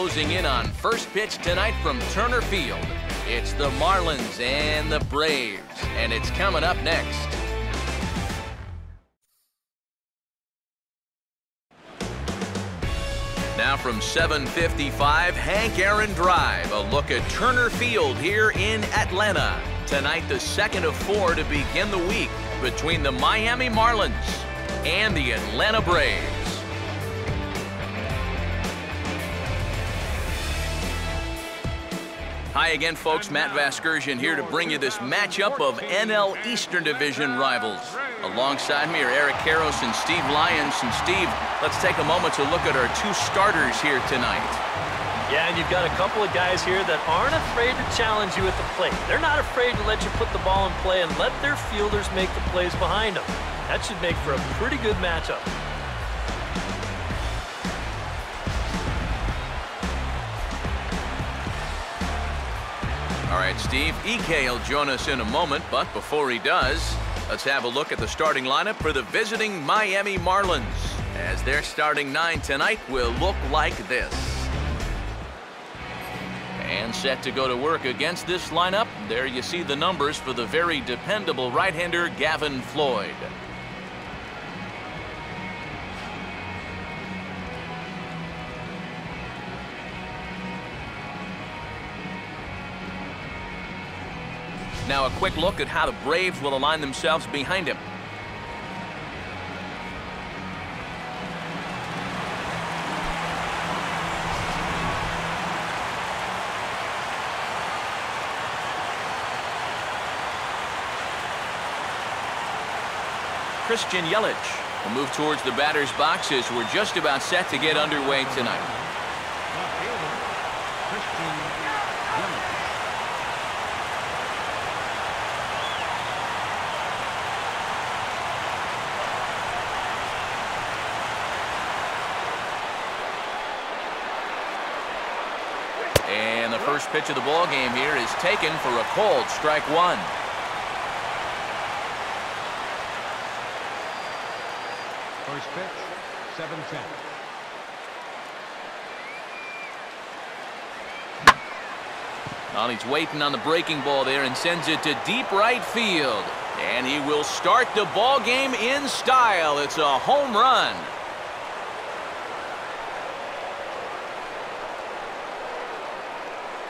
closing in on first pitch tonight from Turner Field. It's the Marlins and the Braves, and it's coming up next. Now from 755 Hank Aaron Drive, a look at Turner Field here in Atlanta. Tonight, the second of four to begin the week between the Miami Marlins and the Atlanta Braves. Hi again, folks. Matt Vasgersian here to bring you this matchup of NL Eastern Division rivals. Alongside me are Eric Karros and Steve Lyons. And Steve, let's take a moment to look at our two starters here tonight. Yeah, and you've got a couple of guys here that aren't afraid to challenge you at the plate. They're not afraid to let you put the ball in play and let their fielders make the plays behind them. That should make for a pretty good matchup. Right, Steve, EK will join us in a moment, but before he does, let's have a look at the starting lineup for the visiting Miami Marlins. As their starting nine tonight will look like this. And set to go to work against this lineup, there you see the numbers for the very dependable right-hander Gavin Floyd. Now a quick look at how the Braves will align themselves behind him. Christian Yelich will move towards the batter's boxes. We're just about set to get underway tonight. First pitch of the ball game here is taken for a cold strike one. First pitch, 7-10. Well, he's waiting on the breaking ball there and sends it to deep right field. And he will start the ball game in style. It's a home run.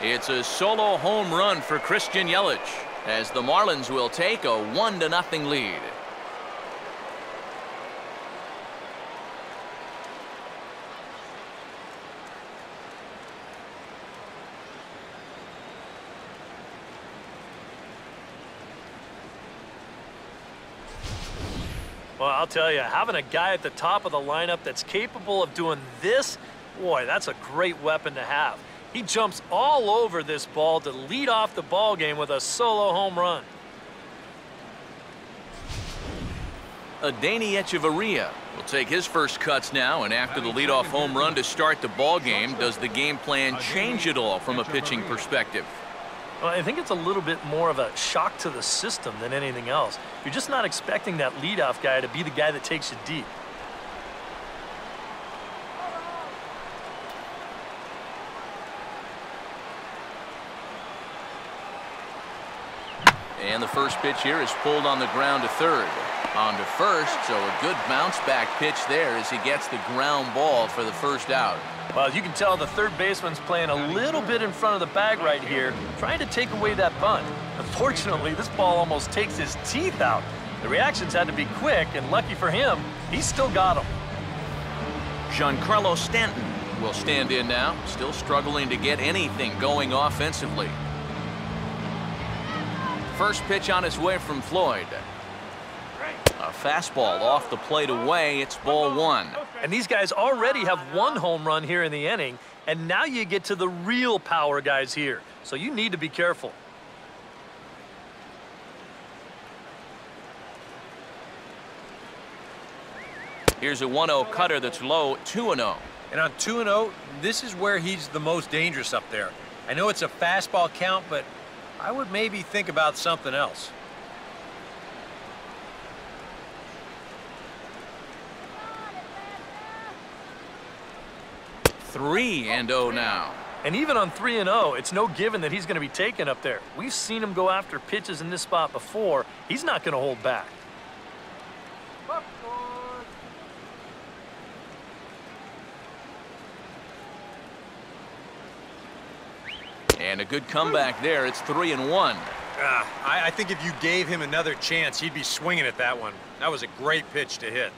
It's a solo home run for Christian Yelich as the Marlins will take a 1 to nothing lead. Well, I'll tell you, having a guy at the top of the lineup that's capable of doing this, boy, that's a great weapon to have. He jumps all over this ball to lead off the ball game with a solo home run. Adeiny Hechavarria will take his first cuts now, and after the leadoff home run to start the ball game, does the game plan change at all from a pitching perspective? Well, I think it's a little bit more of a shock to the system than anything else. You're just not expecting that leadoff guy to be the guy that takes you deep. And the first pitch here is pulled on the ground to third. On to first, so a good bounce back pitch there as he gets the ground ball for the first out. Well, as you can tell the third baseman's playing a little bit in front of the bag right here, trying to take away that bunt. Unfortunately, this ball almost takes his teeth out. The reactions had to be quick, and lucky for him, he still got them. Giancarlo Stanton will stand in now, still struggling to get anything going offensively. First pitch on his way from Floyd. A fastball off the plate away. It's ball one. And these guys already have one home run here in the inning, and now you get to the real power guys here. So you need to be careful. Here's a 1-0 cutter that's low, 2-0. And on 2-0, this is where he's the most dangerous up there. I know it's a fastball count, but I would maybe think about something else. 3 and 0 now. And even on 3 and 0, it's no given that he's going to be taken up there. We've seen him go after pitches in this spot before. He's not going to hold back. And a good comeback there. It's 3 and 1. Ah, I, I think if you gave him another chance, he'd be swinging at that one. That was a great pitch to hit.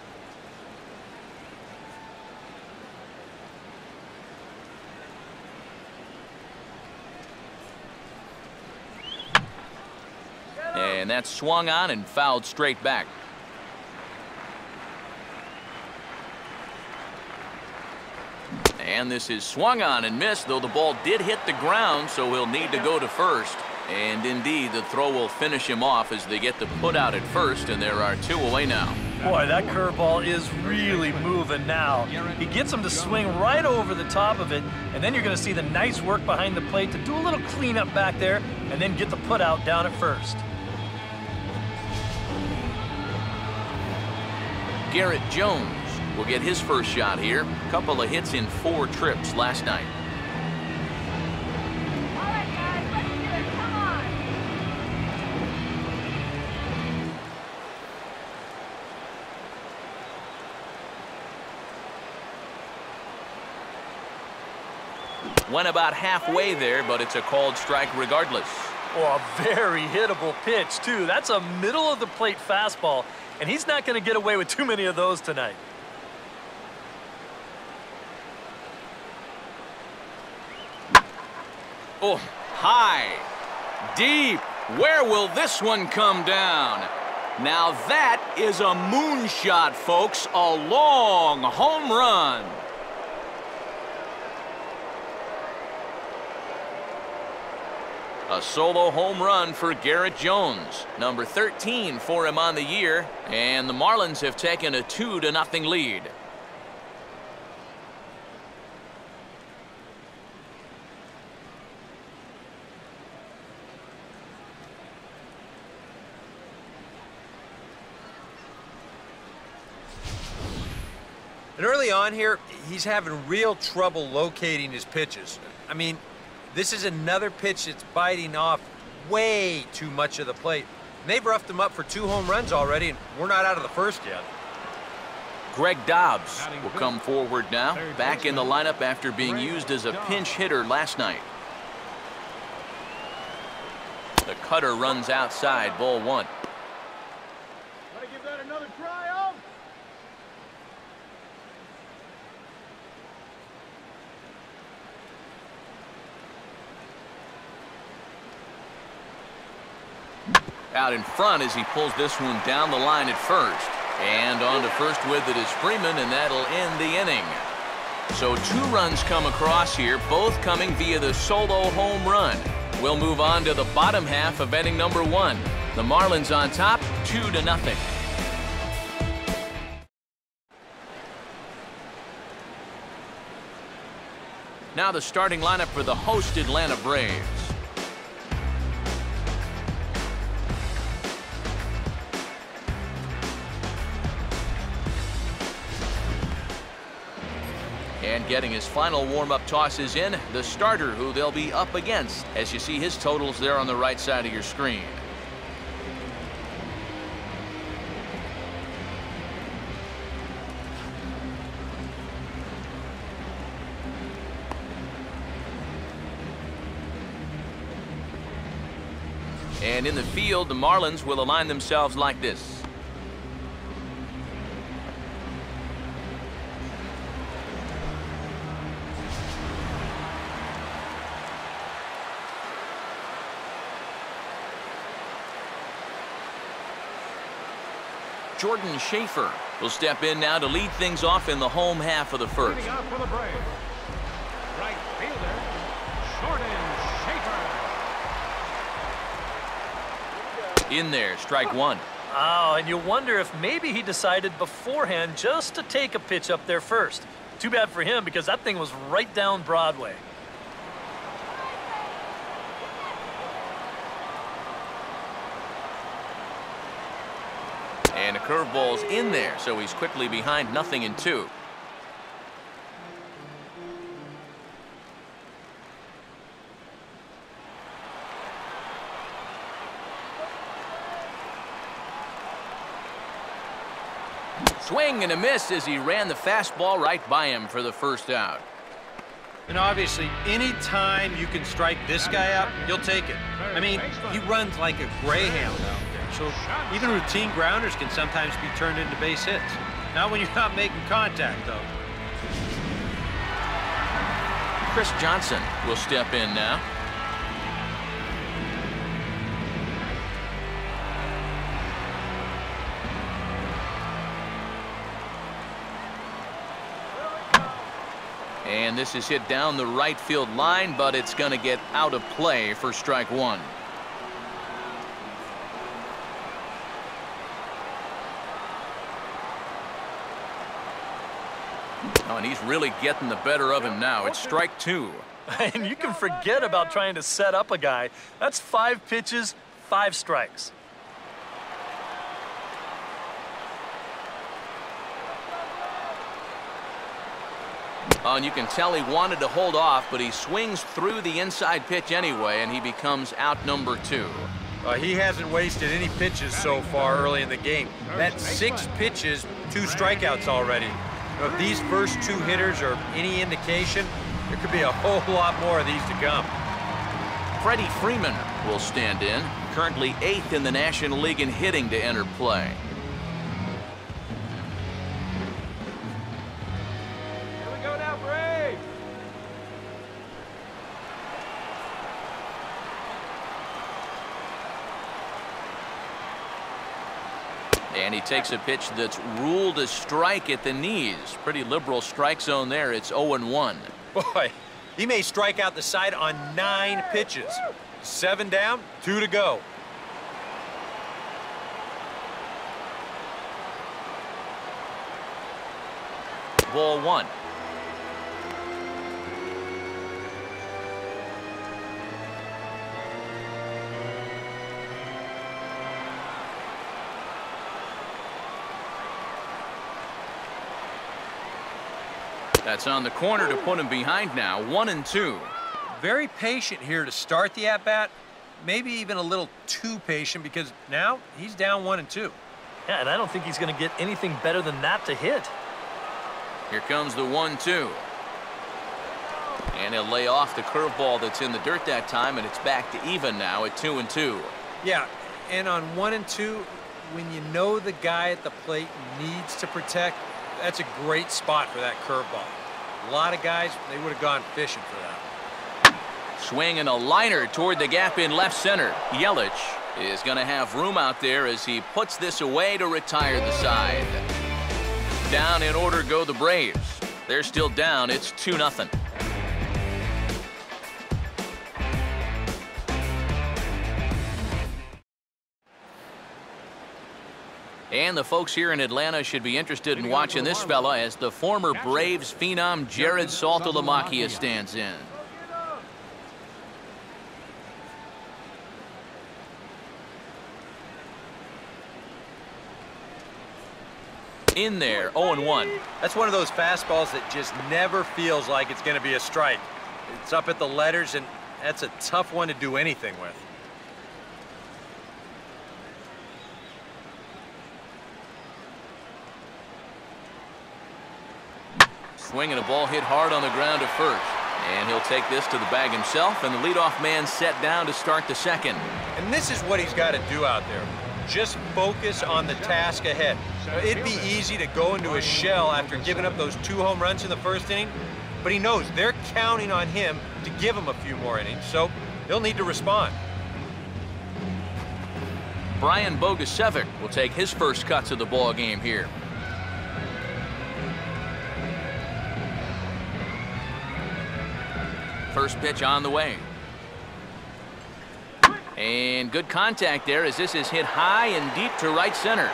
And that's swung on and fouled straight back. And this is swung on and missed, though the ball did hit the ground, so he'll need to go to first. And indeed, the throw will finish him off as they get the put out at first, and there are two away now. Boy, that curveball is really moving now. He gets him to swing right over the top of it, and then you're going to see the nice work behind the plate to do a little cleanup back there, and then get the put out down at first. Garrett Jones will get his first shot here. Couple of hits in four trips last night. Went about halfway there, but it's a called strike regardless. Oh, a very hittable pitch, too. That's a middle-of-the-plate fastball, and he's not going to get away with too many of those tonight. Oh, high, deep. Where will this one come down? Now that is a moonshot, folks. A long home run. A solo home run for Garrett Jones, number 13 for him on the year, and the Marlins have taken a 2 to nothing lead. And early on here, he's having real trouble locating his pitches. I mean, this is another pitch that's biting off way too much of the plate. And they've roughed him up for two home runs already, and we're not out of the first yet. Greg Dobbs will come forward now, back in the lineup after being used as a pinch hitter last night. The cutter runs outside, ball one. Gotta give that another try, Alf. Out in front as he pulls this one down the line at first. And on to first with it is Freeman, and that'll end the inning. So two runs come across here, both coming via the solo home run. We'll move on to the bottom half of inning number one. The Marlins on top, two to nothing. Now the starting lineup for the host Atlanta Braves. And getting his final warm-up tosses in, the starter who they'll be up against, as you see his totals there on the right side of your screen. And in the field, the Marlins will align themselves like this. Jordan Schafer will step in now to lead things off in the home half of the first. Leading off for the Braves. Right fielder, Jordan Schafer. In there, strike one. Oh, and you wonder if maybe he decided beforehand just to take a pitch up there first. Too bad for him because that thing was right down Broadway. and a curveball's in there, so he's quickly behind nothing in two. Swing and a miss as he ran the fastball right by him for the first out. And obviously, any time you can strike this guy out, you'll take it. I mean, he runs like a greyhound. So even routine grounders can sometimes be turned into base hits. Not when you're not making contact, though. Chris Johnson will step in now. And this is hit down the right field line, but it's going to get out of play for strike one. And he's really getting the better of him now. It's strike two. and you can forget about trying to set up a guy. That's five pitches, five strikes. Oh, and you can tell he wanted to hold off, but he swings through the inside pitch anyway, and he becomes out number two. Uh, he hasn't wasted any pitches so far early in the game. That's six pitches, two strikeouts already. If these first two hitters are any indication, there could be a whole lot more of these to come. Freddie Freeman will stand in, currently eighth in the National League in hitting to enter play. Takes a pitch that's ruled a strike at the knees. Pretty liberal strike zone there. It's 0-1. Boy, he may strike out the side on nine pitches. Seven down, two to go. Ball one. That's on the corner to put him behind now. One and two. Very patient here to start the at-bat. Maybe even a little too patient because now he's down one and two. Yeah, and I don't think he's going to get anything better than that to hit. Here comes the one-two. And he'll lay off the curveball that's in the dirt that time, and it's back to even now at two and two. Yeah, and on one and two, when you know the guy at the plate needs to protect, that's a great spot for that curveball. A lot of guys, they would have gone fishing for that. Swing and a liner toward the gap in left center. Yelich is going to have room out there as he puts this away to retire the side. Down in order go the Braves. They're still down. It's 2 nothing. And the folks here in Atlanta should be interested in watching this fella as the former Braves phenom Jarrod Saltalamacchia stands in. In there, 0-1. That's one of those fastballs that just never feels like it's going to be a strike. It's up at the letters, and that's a tough one to do anything with. Swinging a ball hit hard on the ground to first. And he'll take this to the bag himself, and the leadoff man set down to start the second. And this is what he's got to do out there. Just focus on the task ahead. It'd be easy to go into a shell after giving up those two home runs in the first inning, but he knows they're counting on him to give him a few more innings, so he'll need to respond. Brian Bogusevic will take his first cuts of the ball game here. First pitch on the way. And good contact there as this is hit high and deep to right center.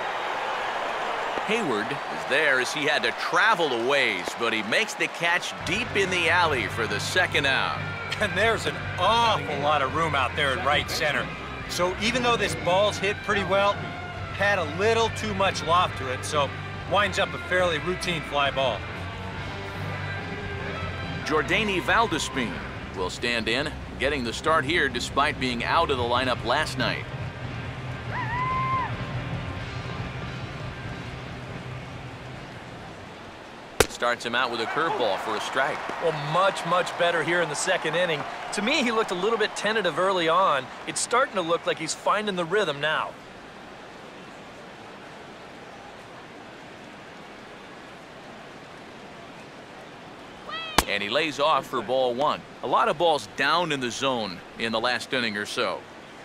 Heyward is there as he had to travel a ways, but he makes the catch deep in the alley for the second out. And there's an awful lot of room out there in right center. So even though this ball's hit pretty well, had a little too much loft to it, so winds up a fairly routine fly ball. Jordany Valdespin will stand in, getting the start here despite being out of the lineup last night. starts him out with a curveball for a strike. Well, much, much better here in the second inning. To me, he looked a little bit tentative early on. It's starting to look like he's finding the rhythm now. And he lays off for ball one. A lot of balls down in the zone in the last inning or so.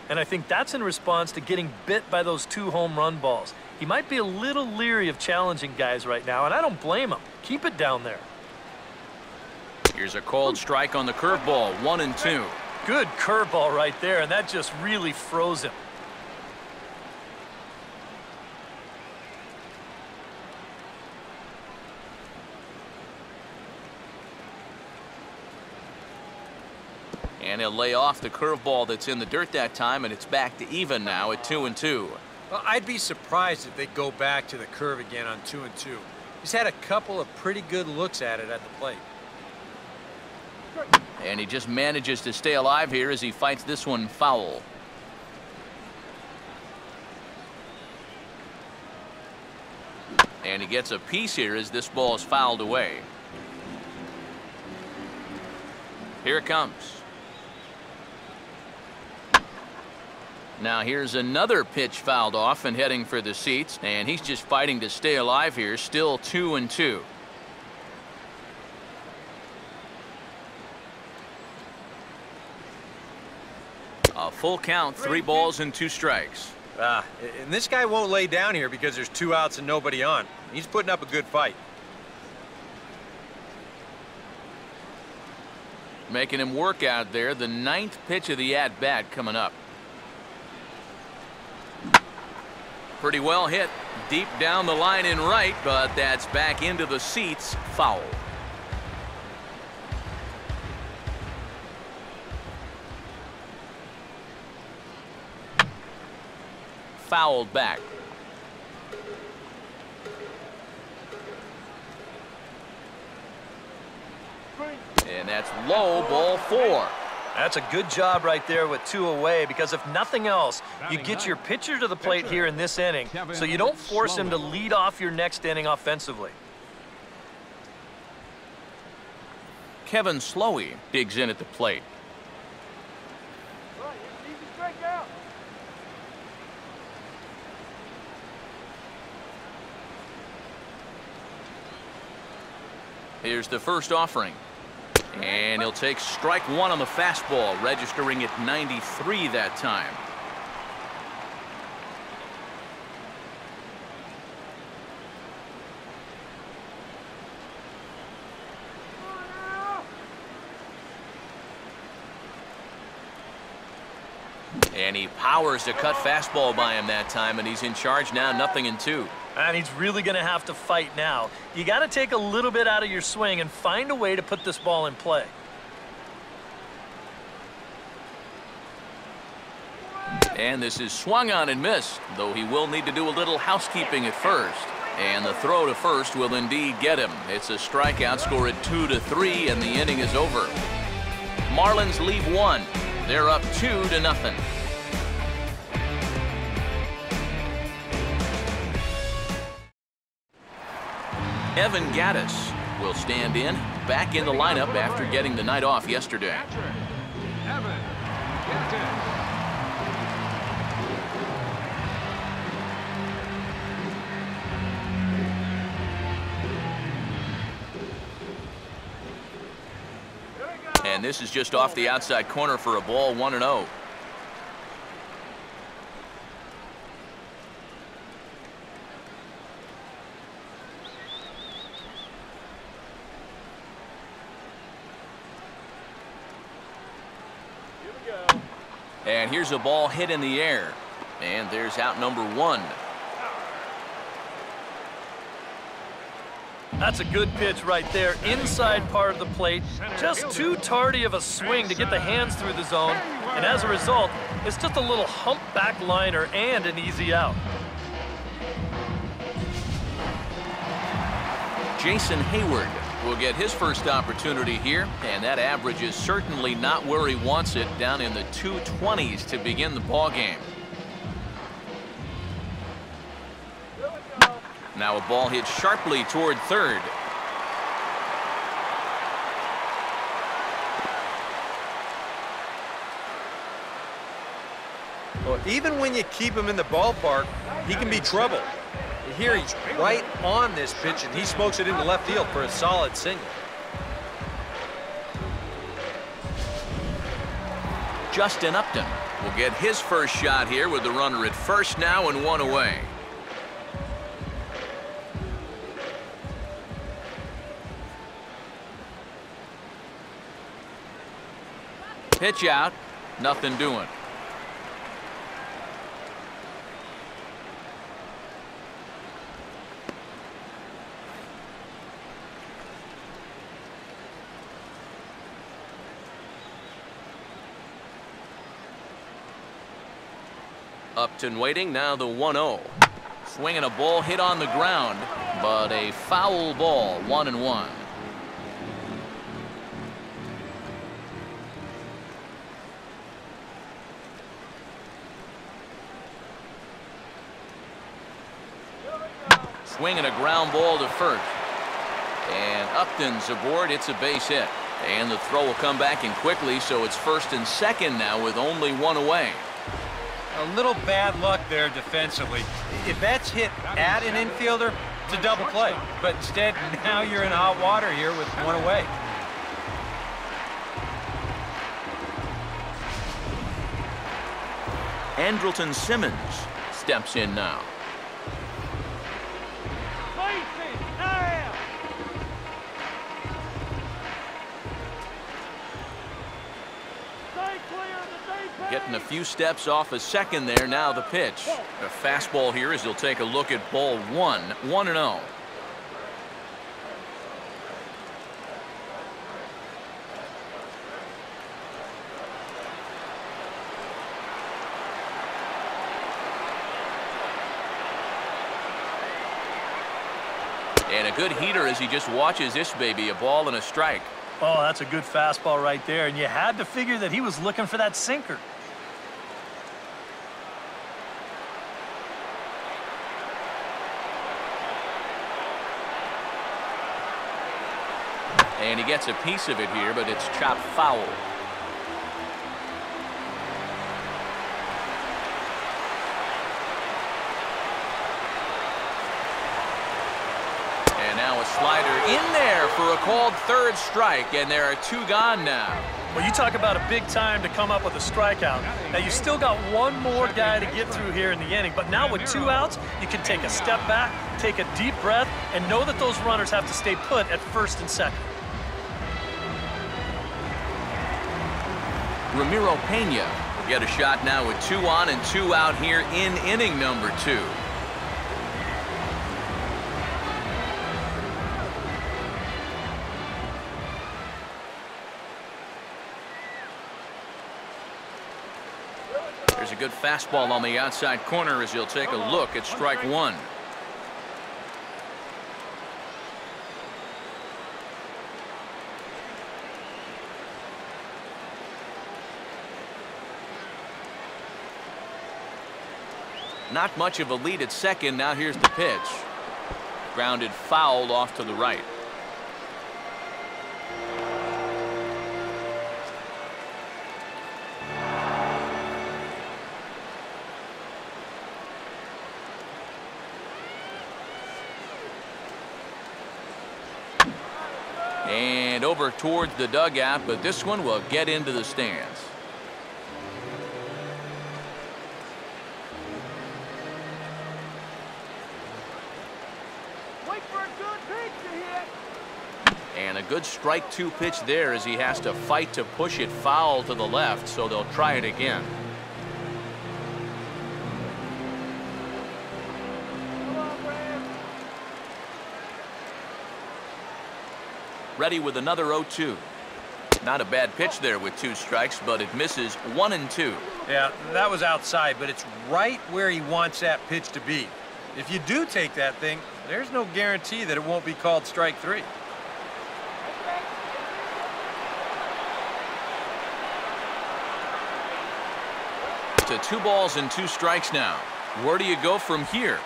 And I think that's in response to getting bit by those two home run balls. He might be a little leery of challenging guys right now, and I don't blame him. Keep it down there. Here's a cold strike on the curveball, one and two. Good curveball right there, and that just really froze him. And he'll lay off the curveball that's in the dirt that time, and it's back to even now at two and two. Well, I'd be surprised if they go back to the curve again on two and two. He's had a couple of pretty good looks at it at the plate. And he just manages to stay alive here as he fights this one foul. And he gets a piece here as this ball is fouled away. Here it comes. Now here's another pitch fouled off and heading for the seats, and he's just fighting to stay alive here, still two and two. A full count, three balls and two strikes. Ah, and this guy won't lay down here because there's two outs and nobody on. He's putting up a good fight. Making him work out there, the ninth pitch of the at-bat coming up. Pretty well hit. Deep down the line in right, but that's back into the seats. Foul. Fouled back. And that's low, ball four. That's a good job right there with two away because if nothing else, you get your pitcher to the plate here in this inning so you don't force him to lead off your next inning offensively. Kevin Slowey digs in at the plate. Right, easy strike out. Here's the first offering. And he'll take strike one on the fastball, registering at 93 that time. And he powers to cut fastball by him that time, and he's in charge now, nothing in two. And he's really going to have to fight now. You got to take a little bit out of your swing and find a way to put this ball in play. And this is swung on and missed, though he will need to do a little housekeeping at first. And the throw to first will indeed get him. It's a strikeout score at two to three, and the inning is over. Marlins leave one. They're up two to nothing. Evan Gattis will stand in, back in the lineup after getting the night off yesterday. And this is just off the outside corner for a ball 1 0. Here we go. And here's a ball hit in the air. And there's out number one. That's a good pitch right there, inside part of the plate. Just too tardy of a swing to get the hands through the zone. And as a result, it's just a little humpback liner and an easy out. Jason Heyward will get his first opportunity here, and that average is certainly not where he wants it, down in the 220s to begin the ball game. Now a ball hit sharply toward third. Well, even when you keep him in the ballpark, he can be trouble. Here he's right on this pitch, and he smokes it into left field for a solid single. Justin Upton will get his first shot here with the runner at first now and one away. Pitch out, nothing doing. Upton waiting, now the 1-0. Swinging a ball hit on the ground, but a foul ball, one and one. Swinging a ground ball to first. And Upton's aboard. It's a base hit. And the throw will come back in quickly, so it's first and second now with only one away. A little bad luck there defensively. If that's hit at an infielder, it's a double play. But instead, now you're in hot water here with one away. Andrelton Simmons steps in now. Few steps off a second there. Now the pitch. A fastball here as he'll take a look at ball one. 1 and 0. And a good heater as he just watches this baby. A ball and a strike. Oh, that's a good fastball right there. And you had to figure that he was looking for that sinker. And he gets a piece of it here, but it's chopped foul. And now a slider in there for a called third strike, and there are two gone now. Well, you talk about a big time to come up with a strikeout. Now, you still got one more guy to get through here in the inning, but now with two outs, you can take a step back, take a deep breath, and know that those runners have to stay put at first and second. Ramiro Pena will get a shot now with two on and two out here in inning number two. There's a good fastball on the outside corner as he'll take a look at strike one. Not much of a lead at second. Now here's the pitch. Grounded fouled off to the right. And over towards the dugout, but this one will get into the stands. Wait for a good pitch to hit. And a good strike two pitch there as he has to fight to push it foul to the left, so they'll try it again. Ready with another 0-2. Not a bad pitch there with two strikes, but it misses one and two. Yeah, that was outside, but it's right where he wants that pitch to be. If you do take that thing, there's no guarantee that it won't be called strike three. to two balls and two strikes now. Where do you go from here?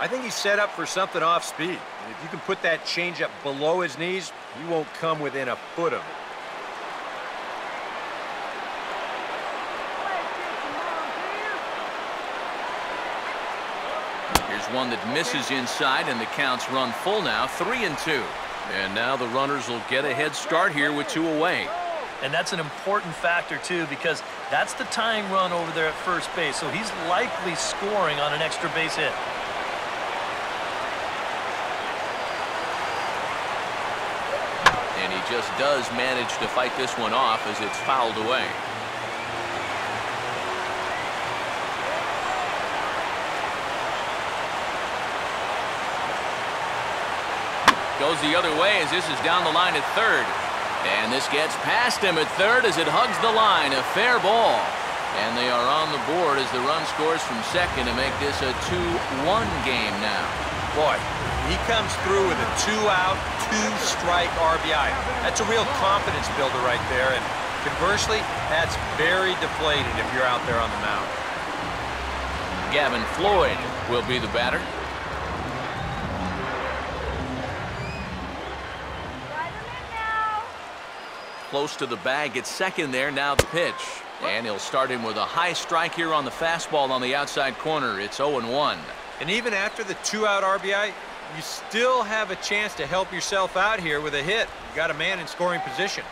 I think he's set up for something off speed. And if you can put that changeup below his knees, you won't come within a foot of it. one that misses inside and the counts run full now three and two and now the runners will get a head start here with two away and that's an important factor too because that's the tying run over there at first base. So he's likely scoring on an extra base hit. And he just does manage to fight this one off as it's fouled away. Goes the other way as this is down the line at third. And this gets past him at third as it hugs the line. A fair ball. And they are on the board as the run scores from second to make this a 2-1 game now. Boy, he comes through with a two-out, two-strike RBI. That's a real confidence builder right there. And conversely, that's very deflated if you're out there on the mound. Gavin Floyd will be the batter. Drive him in now. Close to the bag at second there. Now the pitch. And he'll start him with a high strike here on the fastball on the outside corner. It's 0-1. And even after the two-out RBI, you still have a chance to help yourself out here with a hit. You got a man in scoring position.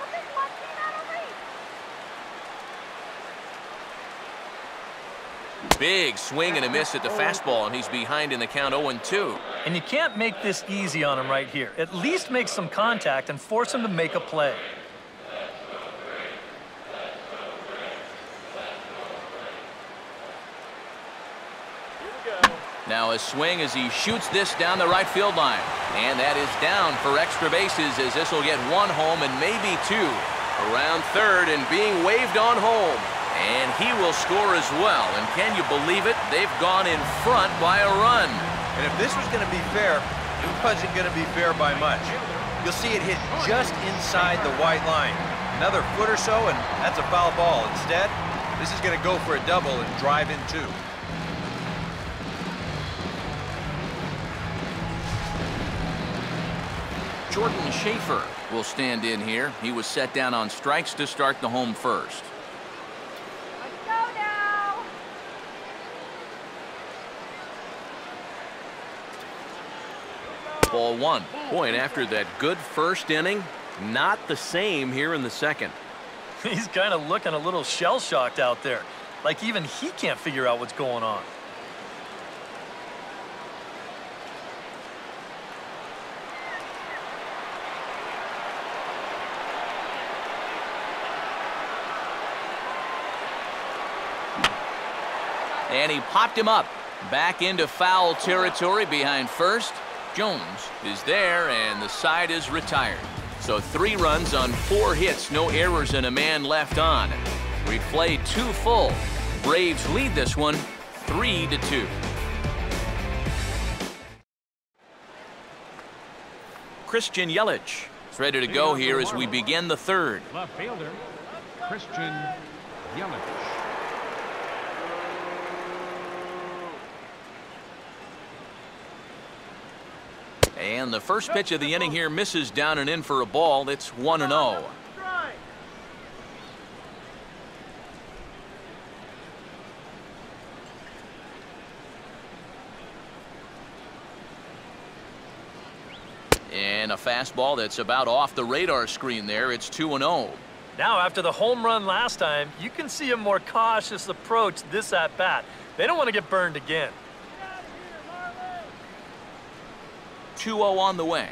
Look at one team out of reach. Big swing and a miss at the fastball, and he's behind in the count 0-2. And you can't make this easy on him right here. At least make some contact and force him to make a play. Now a swing as he shoots this down the right field line. And that is down for extra bases as this will get one home and maybe two. Around third and being waved on home. And he will score as well. And can you believe it? They've gone in front by a run. And if this was going to be fair, it wasn't going to be fair by much. You'll see it hit just inside the white line. Another foot or so, and that's a foul ball. Instead, this is going to go for a double and drive in two. Jordan Schafer will stand in here. He was set down on strikes to start the home first. Let's go now. Ball one. Boy, and after that good first inning, not the same here in the second. He's kind of looking a little shell-shocked out there. Like even he can't figure out what's going on. And he popped him up. Back into foul territory behind first. Jones is there, and the side is retired. So three runs on four hits, no errors, and a man left on. We played two full. Braves lead this one, three to two. Christian Yelich is ready to go here as we begin the third. Left fielder, Christian Yelich. And the first pitch of the inning here misses down and in for a ball. It's 1 0. And a fastball that's about off the radar screen there. It's 2 0. Now, after the home run last time, you can see a more cautious approach this at-bat. They don't want to get burned again. 2 0 on the way.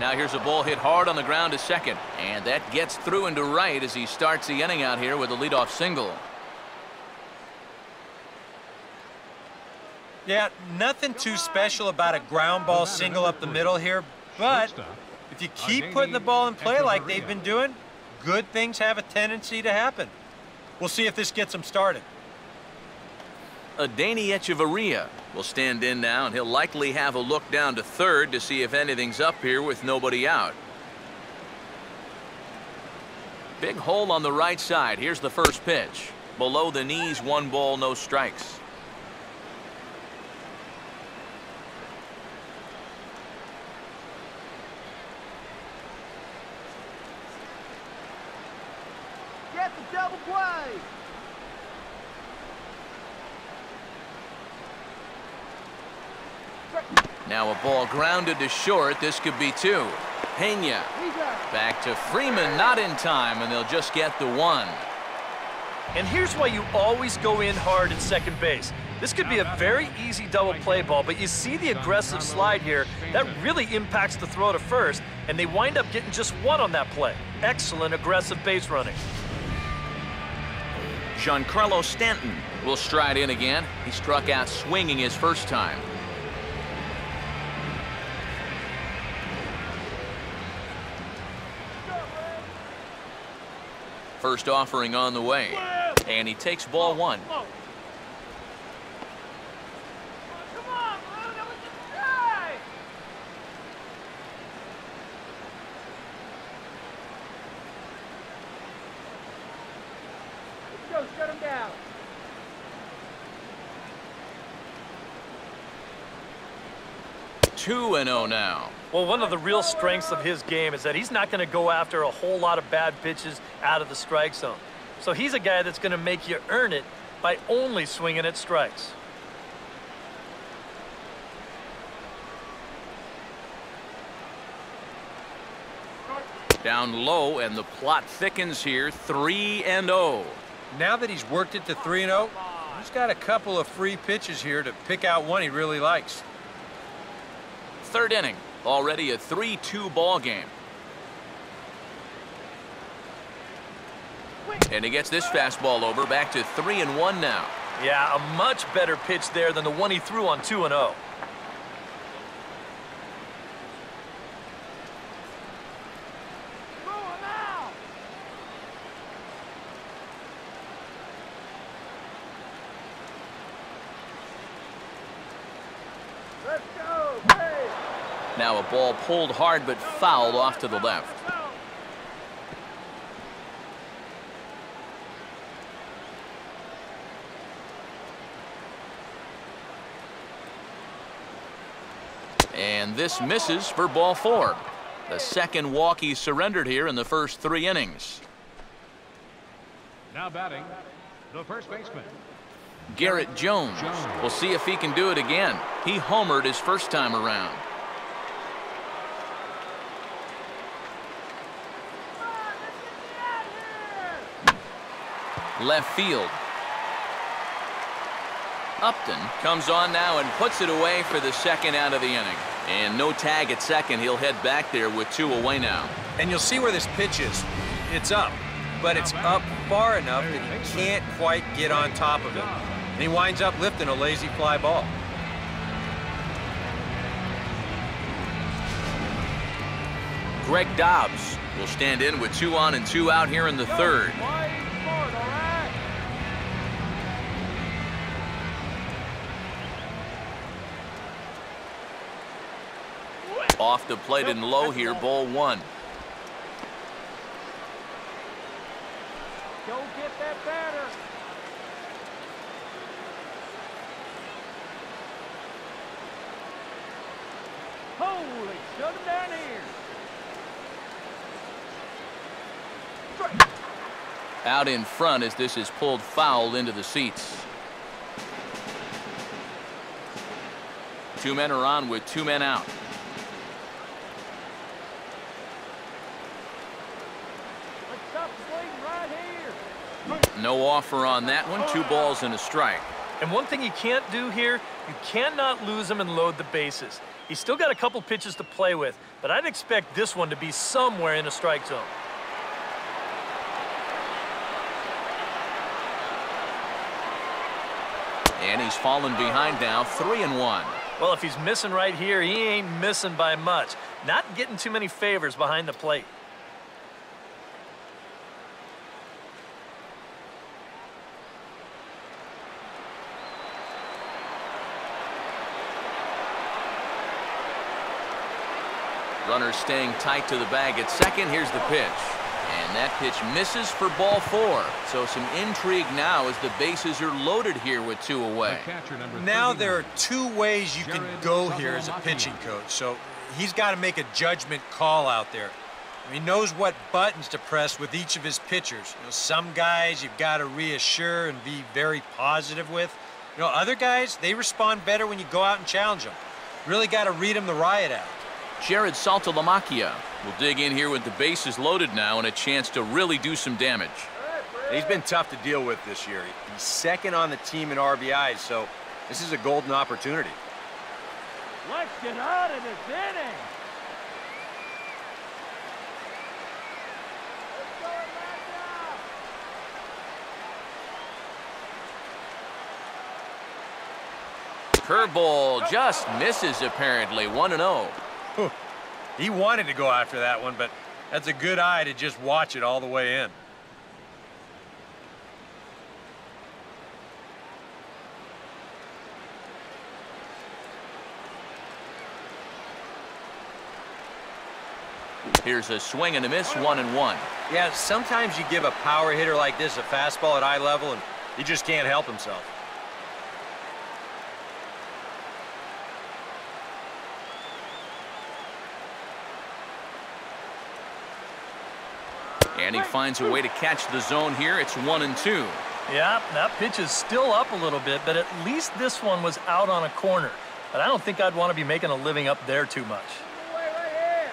Now here's a ball hit hard on the ground to second. And that gets through into right as he starts the inning out here with a leadoff single. Yeah, nothing too special about a ground ball single up the middle here, but if you keep putting the ball in play like they've been doing, good things have a tendency to happen. We'll see if this gets them started. Adeiny Hechavarria will stand in now, and he'll likely have a look down to third to see if anything's up here with nobody out. Big hole on the right side. Here's the first pitch. Below the knees, one ball, no strikes. Get the double play. Now a ball grounded to short. This could be two. Pena back to Freeman, not in time, and they'll just get the one. And here's why you always go in hard at second base. This could be a very easy double play ball, but you see the aggressive slide here. That really impacts the throw to first, and they wind up getting just one on that play. Excellent aggressive base running. Giancarlo Stanton will stride in again. He struck out swinging his first time. First offering on the way. And he takes ball one. Two and oh now. Well, one of the real strengths of his game is that he's not going to go after a whole lot of bad pitches out of the strike zone. So he's a guy that's going to make you earn it by only swinging at strikes. Down low, and the plot thickens here. 3 and oh. Now that he's worked it to 3 and 0, he's got a couple of free pitches here to pick out one he really likes. Third inning. Already a 3-2 ball game. And he gets this fastball over back to 3 and 1 now. Yeah, a much better pitch there than the one he threw on 2 and oh. 0. Move him out. Let's go. Hey. Now a ball pulled hard but fouled off to the left. And this misses for ball four. The second walk he surrendered here in the first three innings. Now batting, the first baseman. Garrett Jones. We'll see if he can do it again. He homered his first time around. Come on, let's get me out here. Left field. Upton comes on now and puts it away for the second out of the inning. And no tag at second. He'll head back there with two away now. And you'll see where this pitch is. It's up, but it's up far enough that he can't quite get on top of it. And he winds up lifting a lazy fly ball. Greg Dobbs will stand in with two on and two out here in the third. Wide smart, all right? Off the plate and low here, ball one. Go get that batter. Holy, shut him down here. Out in front as this is pulled foul into the seats. Two men are on with two men out. Let's stop swinging right here. No offer on that one. Two balls and a strike. And one thing you can't do here, you cannot lose him and load the bases. He's still got a couple pitches to play with, but I'd expect this one to be somewhere in a strike zone. And he's fallen behind now, three and one. Well, if he's missing right here, he ain't missing by much. Not getting too many favors behind the plate. Staying tight to the bag at second. Here's the pitch. And that pitch misses for ball four. So some intrigue now as the bases are loaded here with two away. The catcher number Now there are two ways you can go here as a pitching coach. So he's got to make a judgment call out there. He knows what buttons to press with each of his pitchers. You know, some guys you've got to reassure and be very positive with. You know, other guys, they respond better when you go out and challenge them. Really got to read them the riot out. Jarrod Saltalamacchia will dig in here with the bases loaded now and a chance to really do some damage. He's been tough to deal with this year. He's second on the team in RBIs, so this is a golden opportunity. Let's get out of this inning. Let's go, Atlanta. Curveball just misses apparently, 1-0. He wanted to go after that one, but that's a good eye to just watch it all the way in. Here's a swing and a miss, 1 and 1. Yeah, sometimes you give a power hitter like this a fastball at eye level, and he just can't help himself. And he finds a way to catch the zone here. It's 1 and 2. Yeah, that pitch is still up a little bit, but at least this one was out on a corner. But I don't think I'd want to be making a living up there too much. Wait, right here.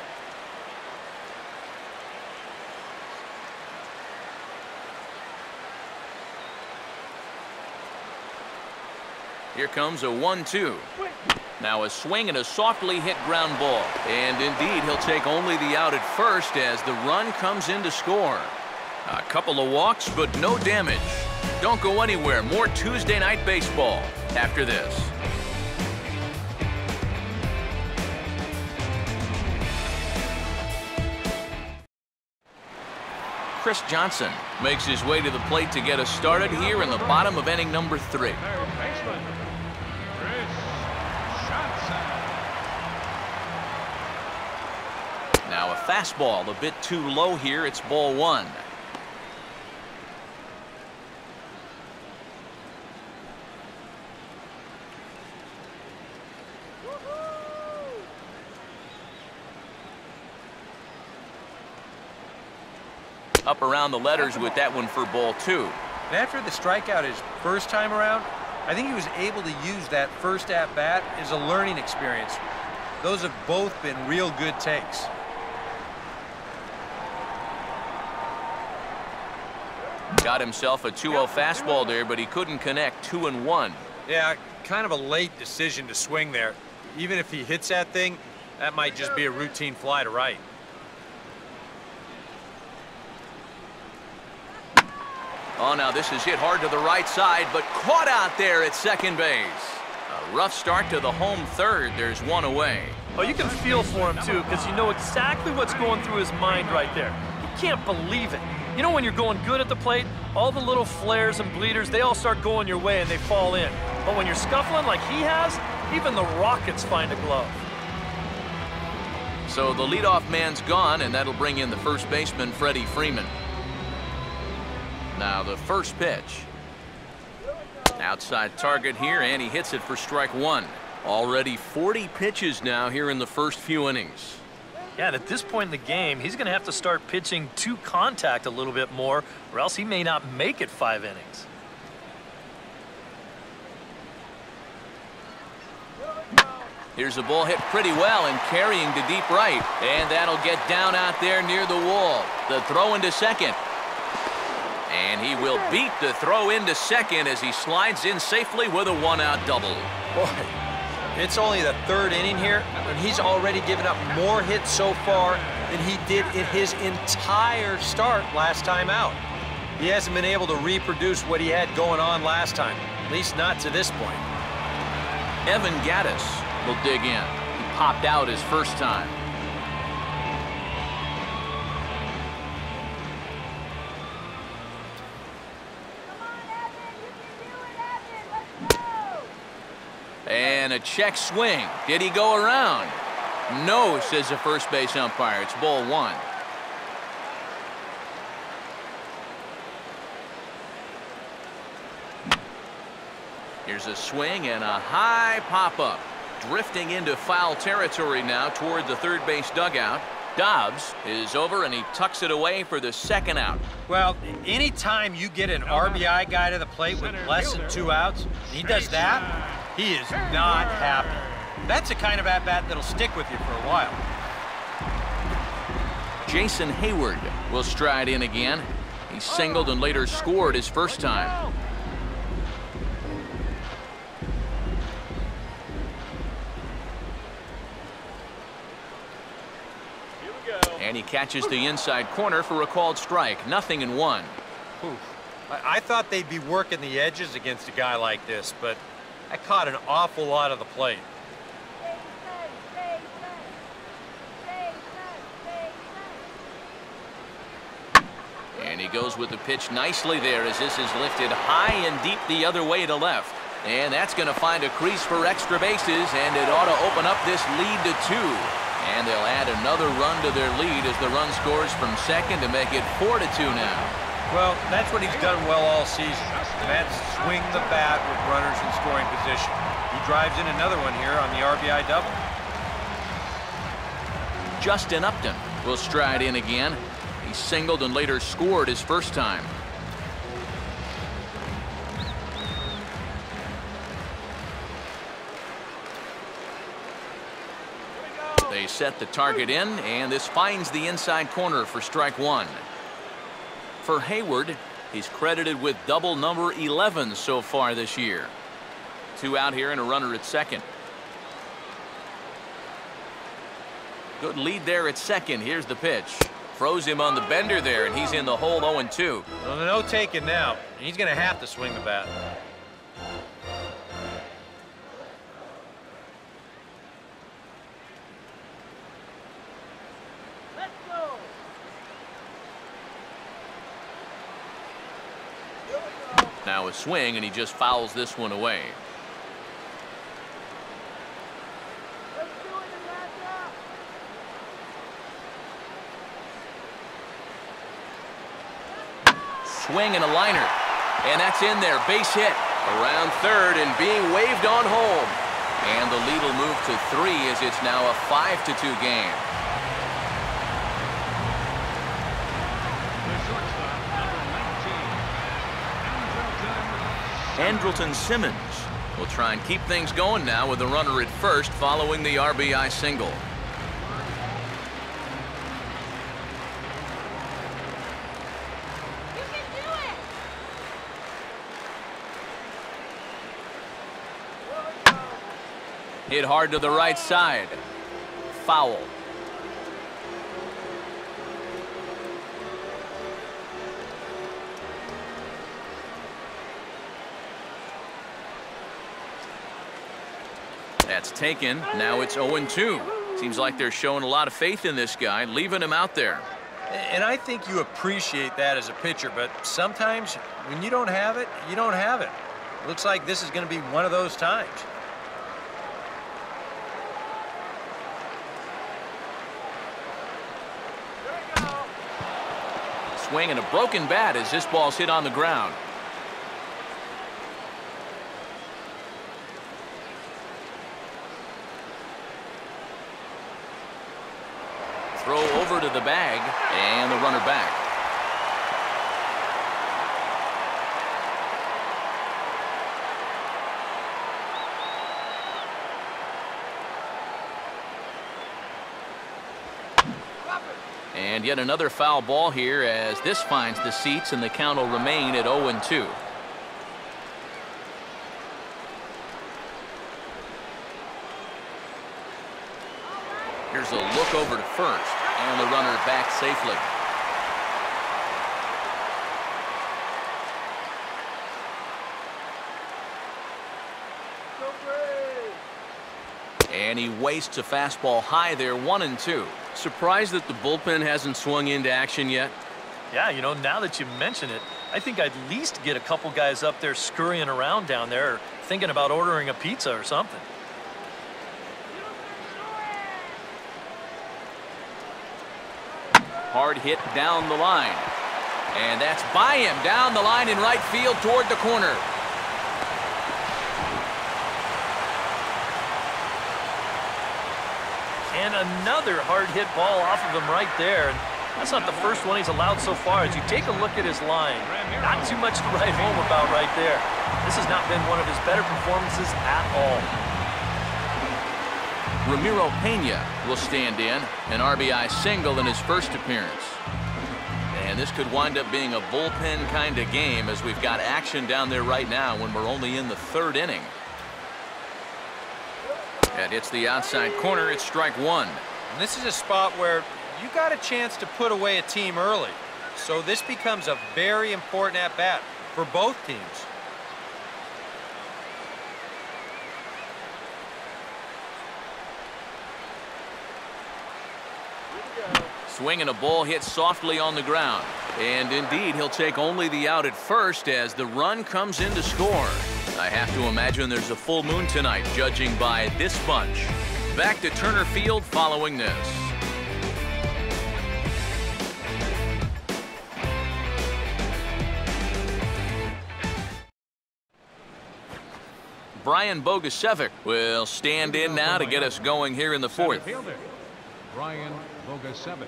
Here comes a 1-2. Now a swing and a softly hit ground ball. And indeed, he'll take only the out at first as the run comes in to score. A couple of walks, but no damage. Don't go anywhere. More Tuesday Night Baseball after this. Chris Johnson makes his way to the plate to get us started here in the bottom of inning number three. Third baseman, Chris Johnson. Now a fastball a bit too low here. It's ball one. Up around the letters with that one for ball two. And after the strikeout his first time around, I think he was able to use that first at bat as a learning experience. Those have both been real good takes. Got himself a 2-0 fastball there, but he couldn't connect two and one. Yeah, kind of a late decision to swing there. Even if he hits that thing, that might just be a routine fly to right. Oh, now this is hit hard to the right side, but caught out there at second base. A rough start to the home third. There's one away. Oh, you can feel for him, too, because you know exactly what's going through his mind right there. He can't believe it. You know when you're going good at the plate, all the little flares and bleeders, they all start going your way and they fall in. But when you're scuffling like he has, even the Rockets find a glove. So the leadoff man's gone, and that'll bring in the first baseman, Freddie Freeman. Now the first pitch. Outside target here, and he hits it for strike one. Already 40 pitches now here in the first few innings. Yeah, and at this point in the game, he's going to have to start pitching to contact a little bit more, or else he may not make it five innings. Here's a ball hit pretty well and carrying to deep right. And that'll get down out there near the wall. The throw into second. And he will beat the throw into second as he slides in safely with a one-out double. Boy, it's only the third inning here, and he's already given up more hits so far than he did in his entire start last time out. He hasn't been able to reproduce what he had going on last time, at least not to this point. Evan Gattis will dig in. He popped out his first time. And a check swing. Did he go around? No, says the first base umpire. It's ball one. Here's a swing and a high pop-up. Drifting into foul territory now toward the third base dugout. Dobbs is over and he tucks it away for the second out. Well, anytime you get an RBI guy to the plate with less than two outs, he does that, he is not happy. That's the kind of at-bat that'll stick with you for a while. Jason Heyward will stride in again. He singled and later scored his first time. Here we go. And he catches the inside corner for a called strike. Nothing in one. I thought they'd be working the edges against a guy like this, but I caught an awful lot of the plate. And he goes with the pitch nicely there as this is lifted high and deep the other way to left. And that's going to find a crease for extra bases, and it ought to open up this lead to two. And they'll add another run to their lead as the run scores from second to make it four to two now. Well, that's what he's done well all season. That's swing the bat with runners in scoring position. He drives in another one here on the RBI double. Justin Upton will stride in again. He singled and later scored his first time. They set the target in, and this finds the inside corner for strike one. For Heyward, he's credited with double number 11 so far this year. Two out here and a runner at second. Good lead there at second. Here's the pitch. Froze him on the bender there, and he's in the hole 0-2. Well, no taking now. He's going to have to swing the bat. Swing, and he just fouls this one away. Swing and a liner. And that's in there. Base hit. Around third and being waved on home. And the lead will move to three as it's now a 5 to 2 game. The shortstop, number 19, Andrelton Simmons will try and keep things going now with a runner at first following the RBI single. You can do it. Hit hard to the right side. Foul. Taken. Now it's 0-2. Seems like they're showing a lot of faith in this guy, leaving him out there. And I think you appreciate that as a pitcher, but sometimes when you don't have it, you don't have it. Looks like this is going to be one of those times. Swing and a broken bat as this ball's hit on the ground. Throw over to the bag and the runner back. And yet another foul ball here as this finds the seats and the count will remain at 0-2. Here's a look over to first and the runner back safely. Go Braves. And he wastes a fastball high there, one and two. Surprised that the bullpen hasn't swung into action yet? Yeah, you know, now that you mention it, I think I'd at least get a couple guys up there scurrying around down there, thinking about ordering a pizza or something. Hard hit down the line. And that's by him down the line in right field toward the corner. And another hard hit ball off of him right there. And that's not the first one he's allowed so far. As you take a look at his line, not too much to write home about right there. This has not been one of his better performances at all. Ramiro Pena will stand in, an RBI single in his first appearance. And this could wind up being a bullpen kind of game as we've got action down there right now when we're only in the third inning. And it's the outside corner. It's strike one. And this is a spot where you got a chance to put away a team early. So this becomes a very important at-bat for both teams. Swing and a ball hit softly on the ground. And indeed, he'll take only the out at first as the run comes in to score. I have to imagine there's a full moon tonight, judging by this bunch. Back to Turner Field following this. Brian Bogusevic will stand in now to get us going here in the fourth. Brian Bogusevic.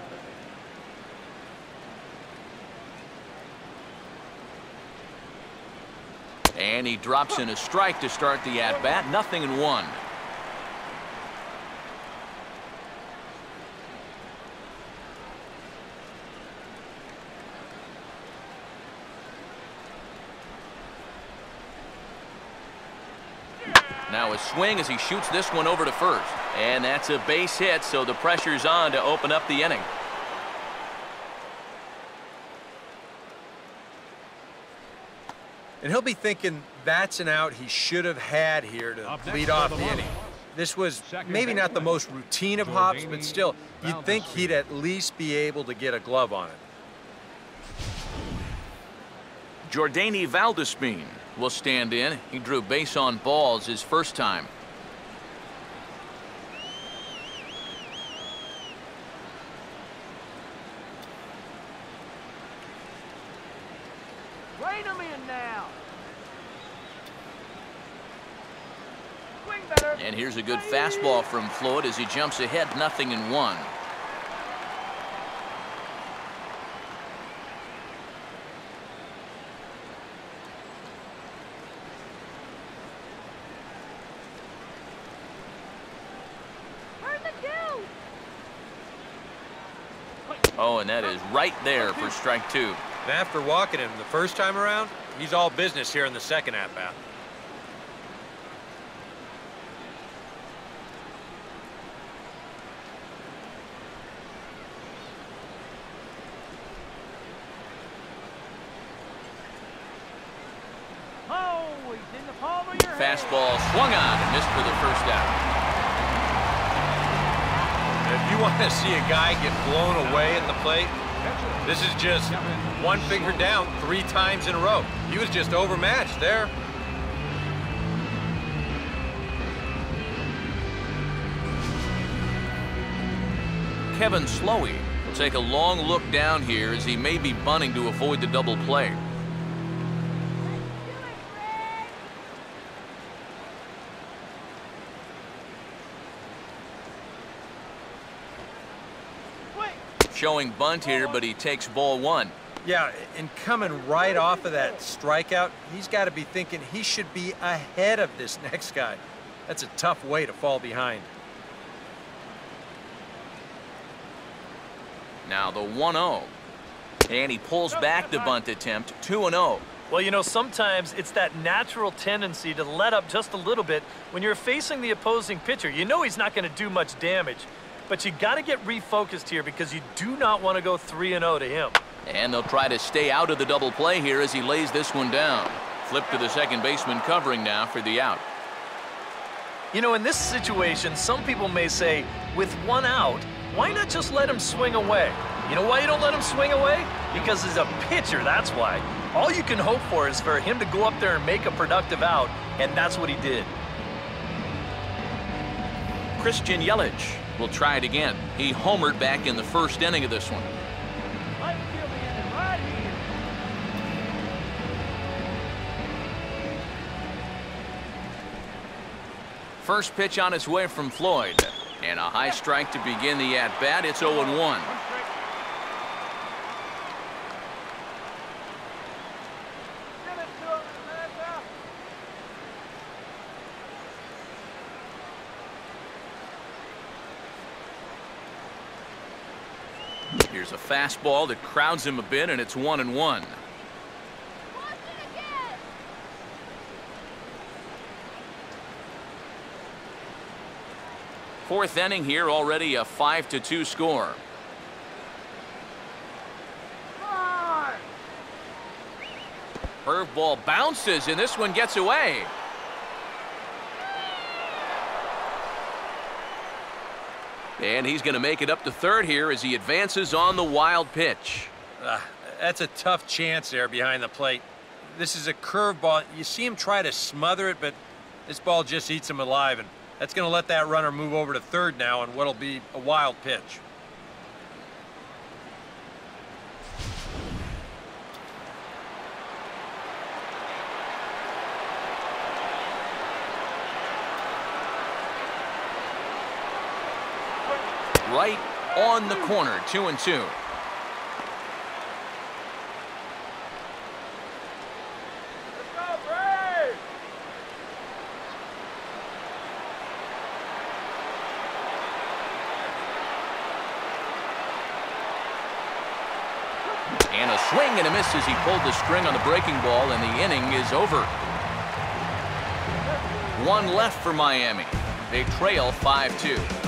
And he drops in a strike to start the at-bat. Nothing in one. Now a swing as he shoots this one over to first. And that's a base hit, so the pressure's on to open up the inning. And he'll be thinking that's an out he should have had here to Up lead off the the inning. This was maybe not the most routine of hops, but still, you'd think he'd at least be able to get a glove on it. Jordany Valdespin will stand in. He drew base on balls his first time. Rein him in now. Swing better. And here's a good fastball from Floyd as he jumps ahead, nothing in one. Turn the two. Oh, and that is right there for strike two. And after walking him the first time around, he's all business here in the second at-bat. Oh, he's in the palm of your hand. Fastball swung on and missed for the first. And if you want to see a guy get blown away at the plate, this is just one finger down three times in a row. He was just overmatched there. Kevin Slowey will take a long look down here as he may be bunting to avoid the double play. Do it, Greg. Swing. Showing bunt here, but he takes ball one. Yeah, and coming right off of that strikeout, he's got to be thinking he should be ahead of this next guy. That's a tough way to fall behind. Now the 1-0. And he pulls back the bunt attempt, 2-0. Well, you know, sometimes it's that natural tendency to let up just a little bit when you're facing the opposing pitcher. You know he's not going to do much damage, but you got to get refocused here because you do not want to go 3 0 to him. And they'll try to stay out of the double play here as he lays this one down. Flip to the second baseman covering now for the out. You know, in this situation, some people may say, with one out, why not just let him swing away? You know why you don't let him swing away? Because he's a pitcher, that's why. All you can hope for is for him to go up there and make a productive out, and that's what he did. Christian Yelich will try it again. He homered back in the first inning of this one. First pitch on its way from Floyd. And a high strike to begin the at-bat. It's 0-1. One strike. Give it to him. That's out. Here's a fastball that crowds him a bit, and it's one and one. Watch it again. Fourth inning here, already a 5 to 2 score. Curveball bounces, and this one gets away. And he's going to make it up to third here as he advances on the wild pitch. Ah, that's a tough chance there behind the plate. This is a curveball. You see him try to smother it, but this ball just eats him alive, and that's going to let that runner move over to third now on what'll be a wild pitch. Right on the corner, two and two. And a swing and a miss as he pulled the string on the breaking ball, and the inning is over. One left for Miami. They trail 5-2.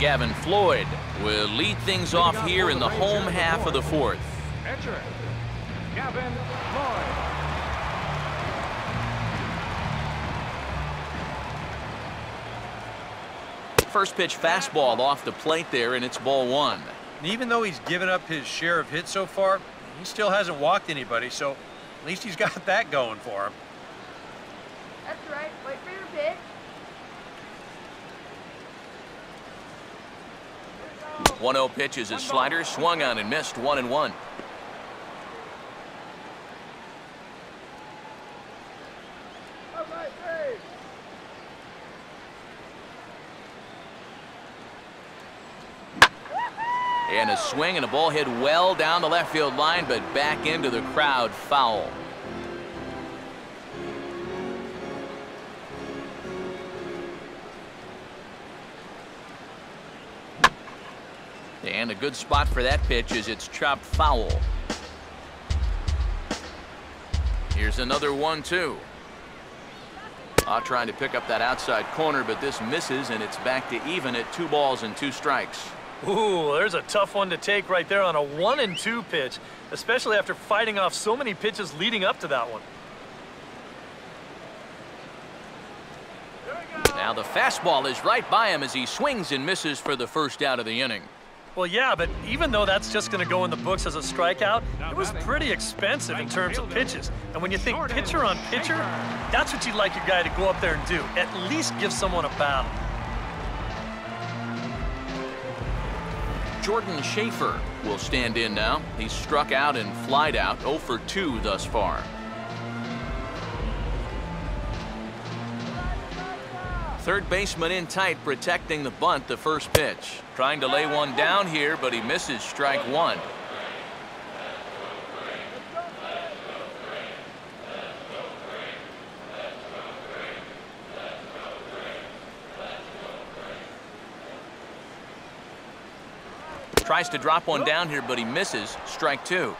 Gavin Floyd will lead things off here in the home half of the fourth. Gavin Floyd. First pitch fastball off the plate there, and it's ball one. Even though he's given up his share of hits so far, he still hasn't walked anybody, so at least he's got that going for him. That's right. Wait for your pitch. 1-0 pitch is his slider, swung on and missed, one and one. And a swing and a ball hit well down the left field line, but back into the crowd foul. Good spot for that pitch is it's chopped foul. Here's another one, too. Ah, trying to pick up that outside corner, but this misses, and it's back to even at two balls and two strikes. Ooh, there's a tough one to take right there on a one and two pitch, especially after fighting off so many pitches leading up to that one. Now the fastball is right by him as he swings and misses for the first out of the inning. Well, yeah, but even though that's just going to go in the books as a strikeout, it was pretty expensive in terms of pitches. And when you think pitcher on pitcher, that's what you'd like your guy to go up there and do. At least give someone a battle. Jordan Schafer will stand in now. He's struck out and flied out 0 for 2 thus far. Third baseman in tight protecting the bunt the first pitch. Trying to lay one down here, but he misses strike one. Tries to drop one down here, but he misses. Strike two.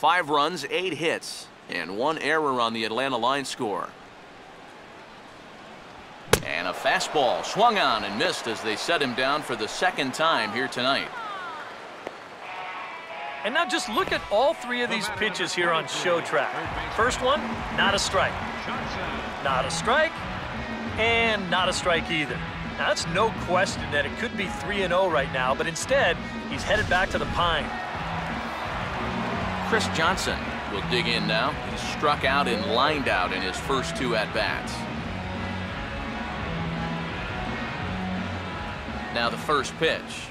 Five runs, eight hits, and one error on the Atlanta line score. And a fastball swung on and missed as they set him down for the second time here tonight. And now just look at all three of these pitches here on show track. First one, not a strike. Not a strike, and not a strike either. Now, that's no question that it could be 3 0 right now, but instead, he's headed back to the pine. Chris Johnson will dig in now. He's struck out and lined out in his first two at bats. Now the first pitch.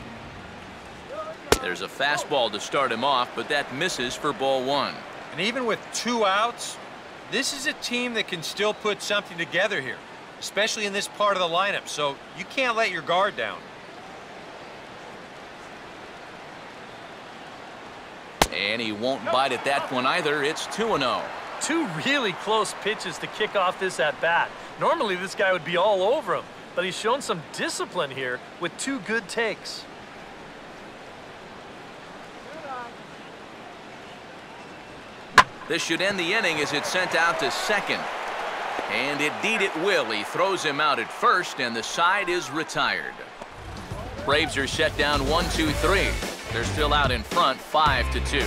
There's a fastball to start him off, but that misses for ball one. And even with two outs, this is a team that can still put something together here, especially in this part of the lineup. So you can't let your guard down. And he won't bite at that one either. It's 2-0. Two really close pitches to kick off this at bat. Normally this guy would be all over him, but he's shown some discipline here with two good takes. This should end the inning as it's sent out to second. And indeed it will. He throws him out at first, and the side is retired. Braves are set down one, two, three. They're still out in front, five to two.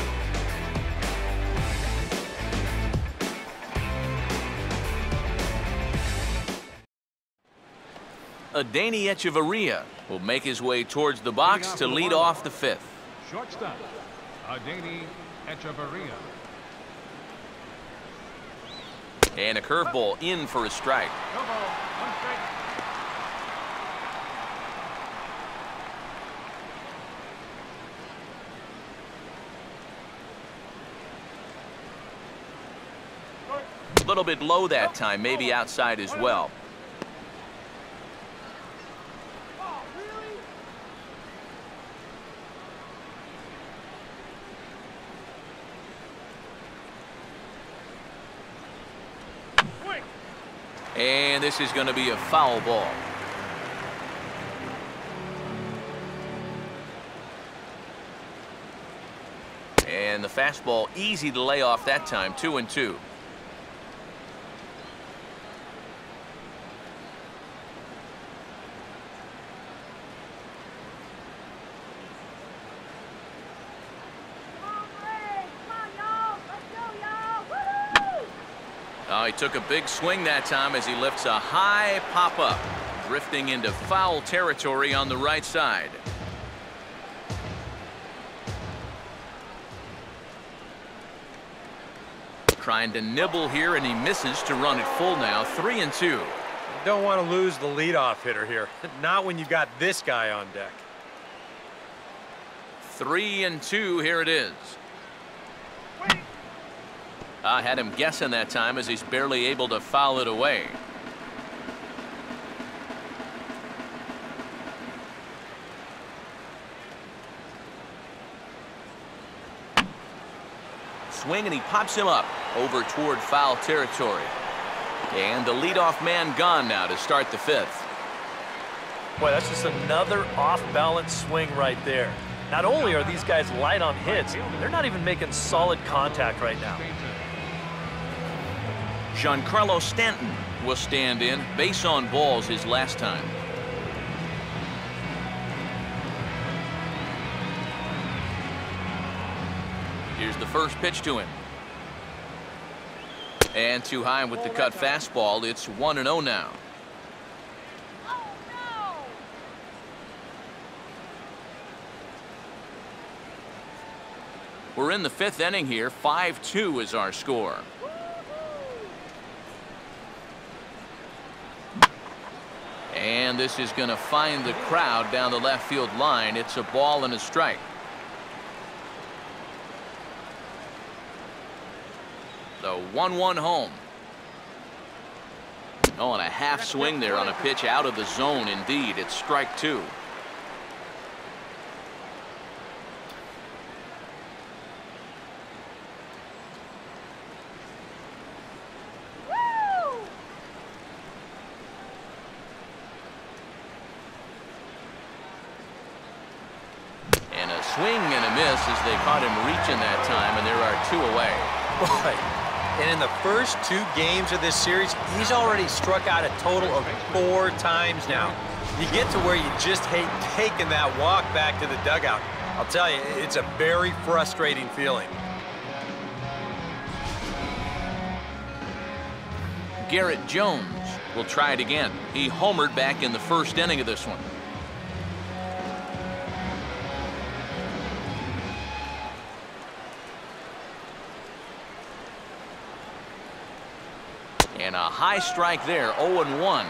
Adeiny Hechavarria will make his way towards the box to lead off the fifth. Shortstop, Adeiny Hechavarria. And a curveball in for a strike. No ball, one strike. A little bit low that time, maybe outside as well. And this is going to be a foul ball. And the fastball easy to lay off that time, two and two. Come on, Braves. Come on, y'all. Let's go, y'all. Woohoo! Oh, he took a big swing that time as he lifts a high pop-up, drifting into foul territory on the right side. Trying to nibble here, and he misses to run it full now, three and two. You don't want to lose the leadoff hitter here. Not when you've got this guy on deck. Three and two, here it is. I had him guessing that time as he's barely able to foul it away. Swing and he pops him up over toward foul territory. And the leadoff man gone now to start the fifth. Boy, that's just another off-balance swing right there. Not only are these guys light on hits, they're not even making solid contact right now. Giancarlo Stanton will stand in. Base on balls his last time. Here's the first pitch to him. And too high with the cut fastball. It's 1 0 now. We're in the fifth inning here. 5 2 is our score. And this is going to find the crowd down the left field line. It's a ball and a strike. The 1 1 home. Oh, and a half swing there on a pitch out of the zone. Indeed, it's strike two. Woo! And a swing and a miss as they caught him reaching that time, and there are two away. Boy, and in the first two games of this series, he's already struck out a total of four times now. You get to where you just hate taking that walk back to the dugout. I'll tell you, it's a very frustrating feeling. Garrett Jones will try it again. He homered back in the first inning of this one. High strike there, 0 1.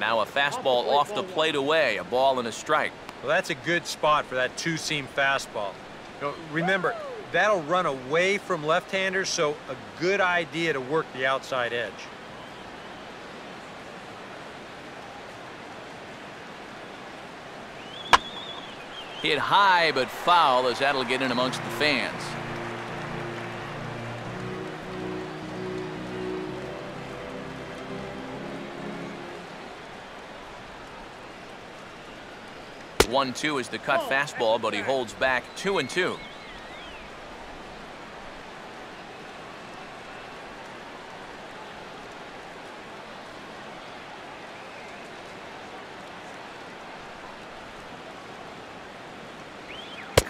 Now a fastball off the plate away, a ball and a strike. Well, that's a good spot for that two-seam fastball. You know, remember, that'll run away from left-handers, so a good idea to work the outside edge. Hit high but foul as that'll get in amongst the fans. One two is the cut oh, fastball, but he holds back two and two.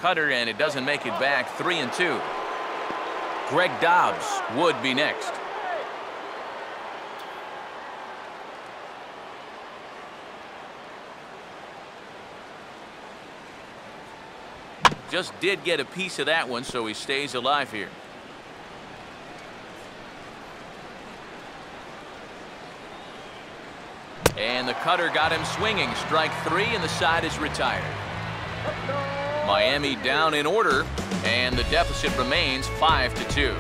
Cutter and it doesn't make it back three and two. Greg Dobbs would be next. Just did get a piece of that one, so he stays alive here. And the cutter got him swinging. Strike three, and the side is retired. Miami down in order, and the deficit remains 5 to 2.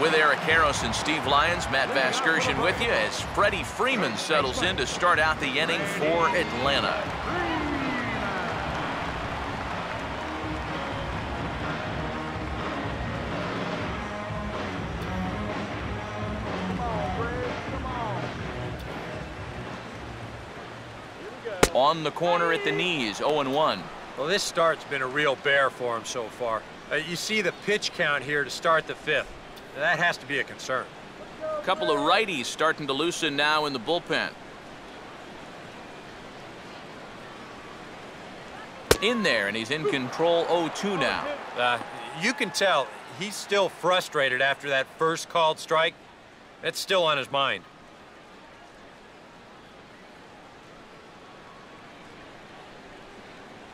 With Eric Karros and Steve Lyons, Matt Vasgersian with you as Freddie Freeman settles in to start out the inning for Atlanta. On the corner at the knees, 0-1. Well, this start's been a real bear for him so far. Uh, you see the pitch count here to start the fifth. That has to be a concern. A couple of righties starting to loosen now in the bullpen. In there, and he's in control 0-2 now. Uh, you can tell he's still frustrated after that first called strike. That's still on his mind.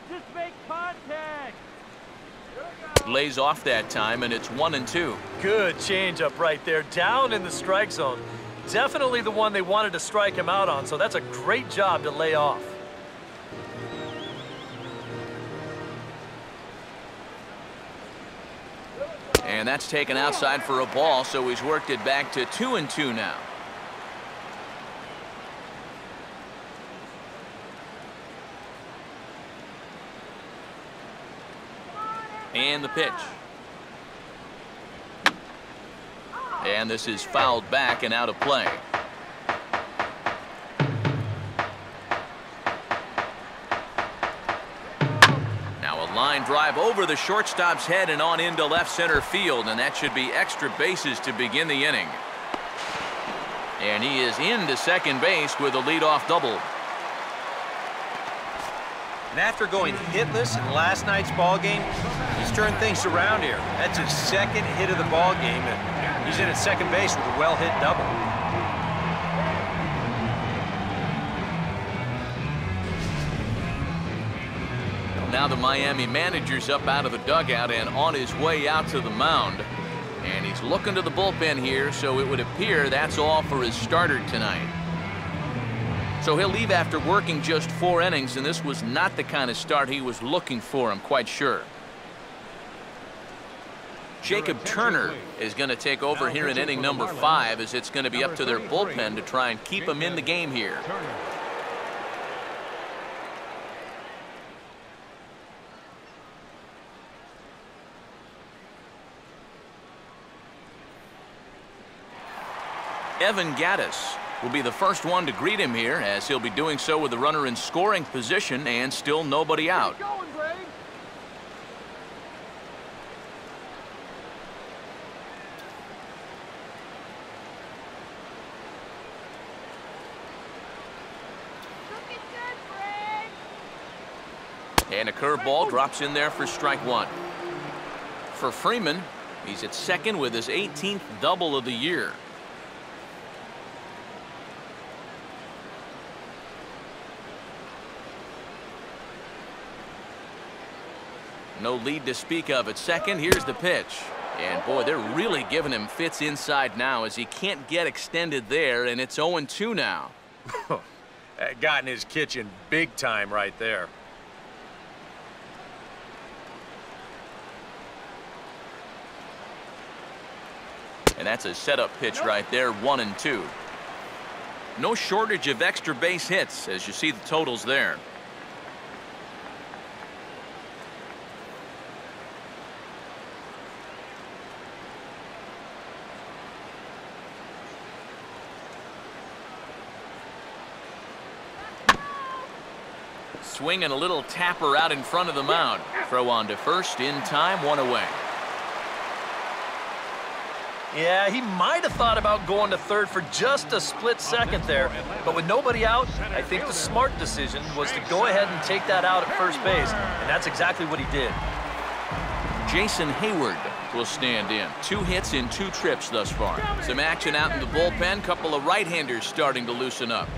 Just make contact. Lays off that time, and it's 1 and 2. Good changeup right there, down in the strike zone. Definitely the one they wanted to strike him out on, so that's a great job to lay off. And that's taken outside for a ball, so he's worked it back to 2 and 2 now. And the pitch. And this is fouled back and out of play. Now a line drive over the shortstop's head and on into left center field, and that should be extra bases to begin the inning. And he is into second base with a leadoff double. And after going hitless in last night's ball game, he's turned things around here. That's his second hit of the ball game, and he's in at second base with a well-hit double. Now the Miami manager's up out of the dugout and on his way out to the mound. And he's looking to the bullpen here, so it would appear that's all for his starter tonight. So he'll leave after working just four innings, and this was not the kind of start he was looking for, I'm quite sure. Jacob Turner is going to take over here in inning number five as it's going to be up to their bullpen to try and keep him in the game here. Evan Gattis will be the first one to greet him here as he'll be doing so with the runner in scoring position and still nobody out. Going, good, And a curveball drops in there for strike one. For Freeman, he's at second with his 18th double of the year. No lead to speak of at second. Here's the pitch. And boy, they're really giving him fits inside now as he can't get extended there, and it's 0-2 now. That got in his kitchen big time right there. And that's a setup pitch right there, one and two. No shortage of extra base hits as you see the totals there. Swinging a little tapper out in front of the mound. Throw on to first in time, one away. Yeah, he might have thought about going to third for just a split second there. But with nobody out, I think the smart decision was to go ahead and take that out at first base. And that's exactly what he did. Jason Heyward will stand in. Two hits in two trips thus far. Some action out in the bullpen. Couple of right-handers starting to loosen up.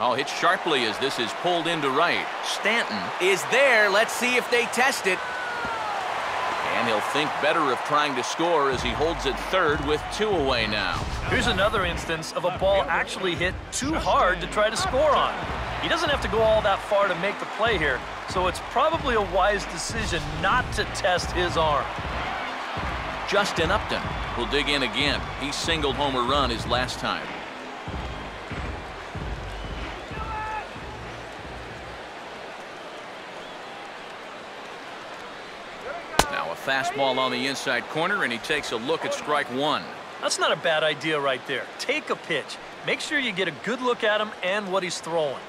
Oh, hit sharply as this is pulled into right. Stanton is there. Let's see if they test it. And he'll think better of trying to score as he holds it third with two away now. Here's another instance of a ball actually hit too hard to try to score on. He doesn't have to go all that far to make the play here, so it's probably a wise decision not to test his arm. Justin Upton will dig in again. He singled home a run his last time. Fastball on the inside corner, and he takes a look at strike one. That's not a bad idea right there. Take a pitch. Make sure you get a good look at him and what he's throwing.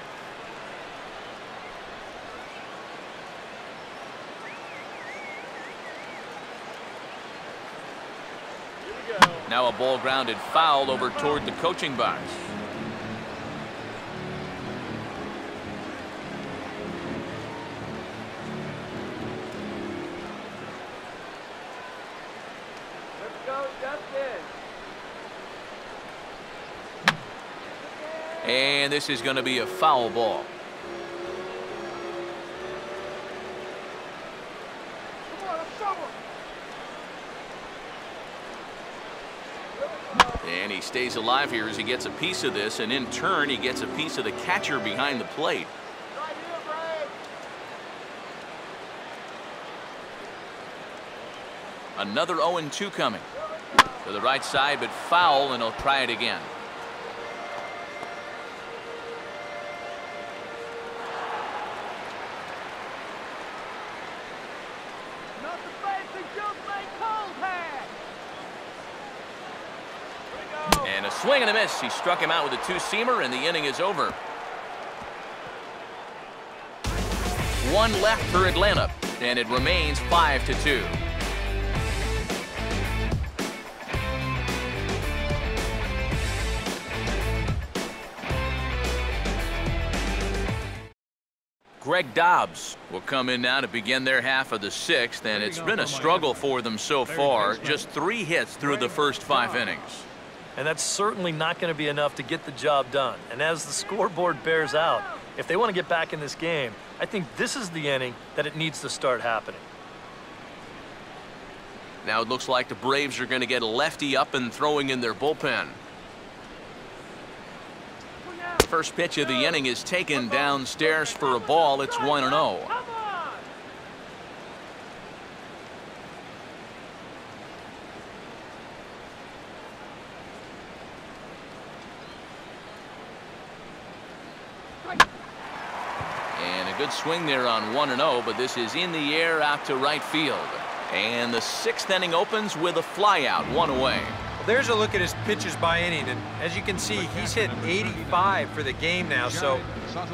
Now a ball grounded foul over toward the coaching box. This is going to be a foul ball. And he stays alive here as he gets a piece of this, and in turn, he gets a piece of the catcher behind the plate. Another 0-2 coming. To the right side, but foul, and he'll try it again. Not the face he just made cold had. Here we go. And a swing and a miss. He struck him out with a two-seamer, and the inning is over. One left for Atlanta, and it remains 5 to 2. Greg Dobbs will come in now to begin their half of the sixth, and it's been a struggle for them so far. Just three hits through the first five innings. And that's certainly not going to be enough to get the job done. And as the scoreboard bears out, if they want to get back in this game, I think this is the inning that it needs to start happening. Now it looks like the Braves are going to get a lefty up and throwing in their bullpen. First pitch of the inning is taken downstairs for a ball. It's 1 0. Come on. And a good swing there on 1 0, but this is in the air out to right field. And the sixth inning opens with a flyout, one away. Well, there's a look at his pitches by inning, and as you can see, he's hit 85 for the game now, so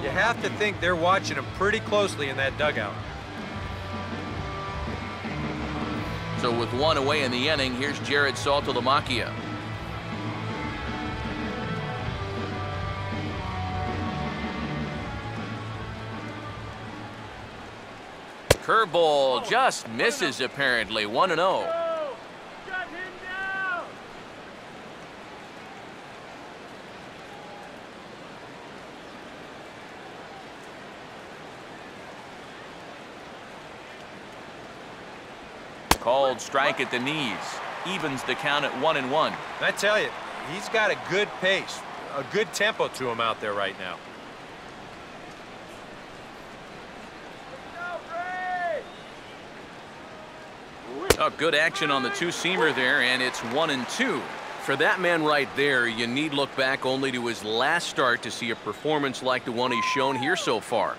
you have to think they're watching him pretty closely in that dugout. So with one away in the inning, here's Jarrod Saltalamacchia. Curveball just misses apparently 1-0. Called strike at the knees. Evens the count at one and one. I tell you, he's got a good pace, a good tempo to him out there right now. Oh, good action on the two-seamer there, and it's one and two. For that man right there, you need look back only to his last start to see a performance like the one he's shown here so far.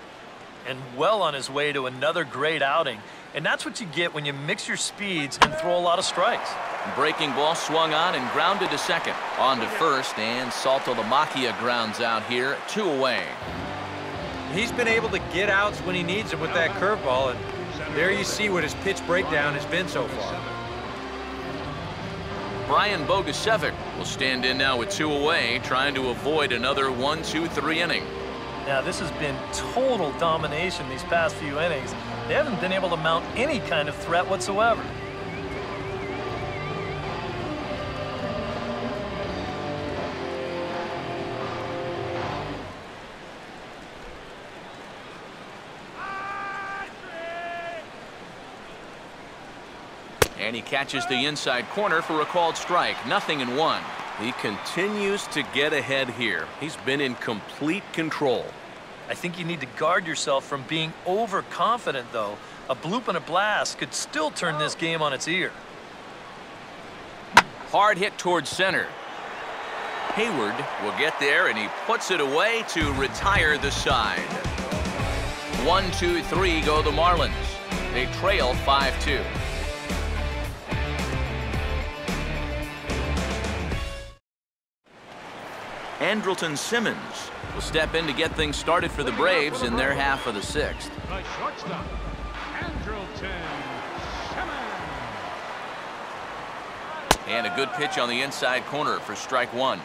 And well on his way to another great outing. And that's what you get when you mix your speeds and throw a lot of strikes. Breaking ball swung on and grounded to second. On to first, and Salto Lamacchia grounds out here, two away. He's been able to get outs when he needs them with that curveball, and there you see what his pitch breakdown has been so far. Brian Bogusevic will stand in now with two away, trying to avoid another one, two, three inning. Now, this has been total domination these past few innings. They haven't been able to mount any kind of threat whatsoever. And he catches the inside corner for a called strike. Nothing in one. He continues to get ahead here. He's been in complete control. I think you need to guard yourself from being overconfident, though. A bloop and a blast could still turn this game on its ear. Hard hit towards center. Heyward will get there, and he puts it away to retire the side. One, two, three go the Marlins. They trail 5-2. Andrelton Simmons will step in to get things started for the Braves in their half of the sixth. The shortstop, Andrelton Simmons. And a good pitch on the inside corner for strike one.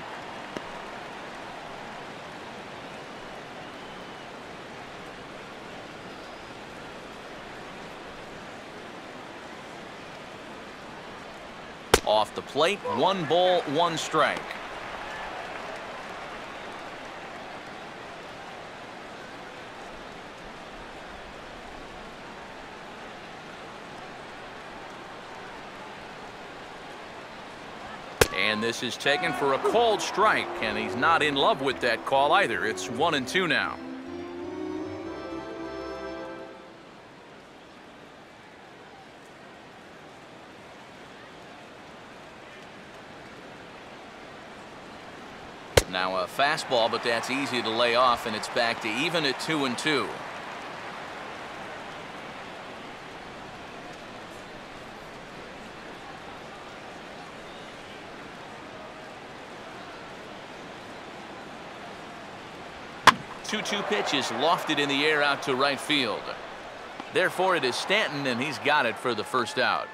Off the plate, one ball, one strike. And this is taken for a called strike, and he's not in love with that call either. It's one and two now. Now a fastball, but that's easy to lay off, and it's back to even at two and two. Two-two pitch is lofted in the air out to right field. Therefore, it is Stanton, and he's got it for the first out.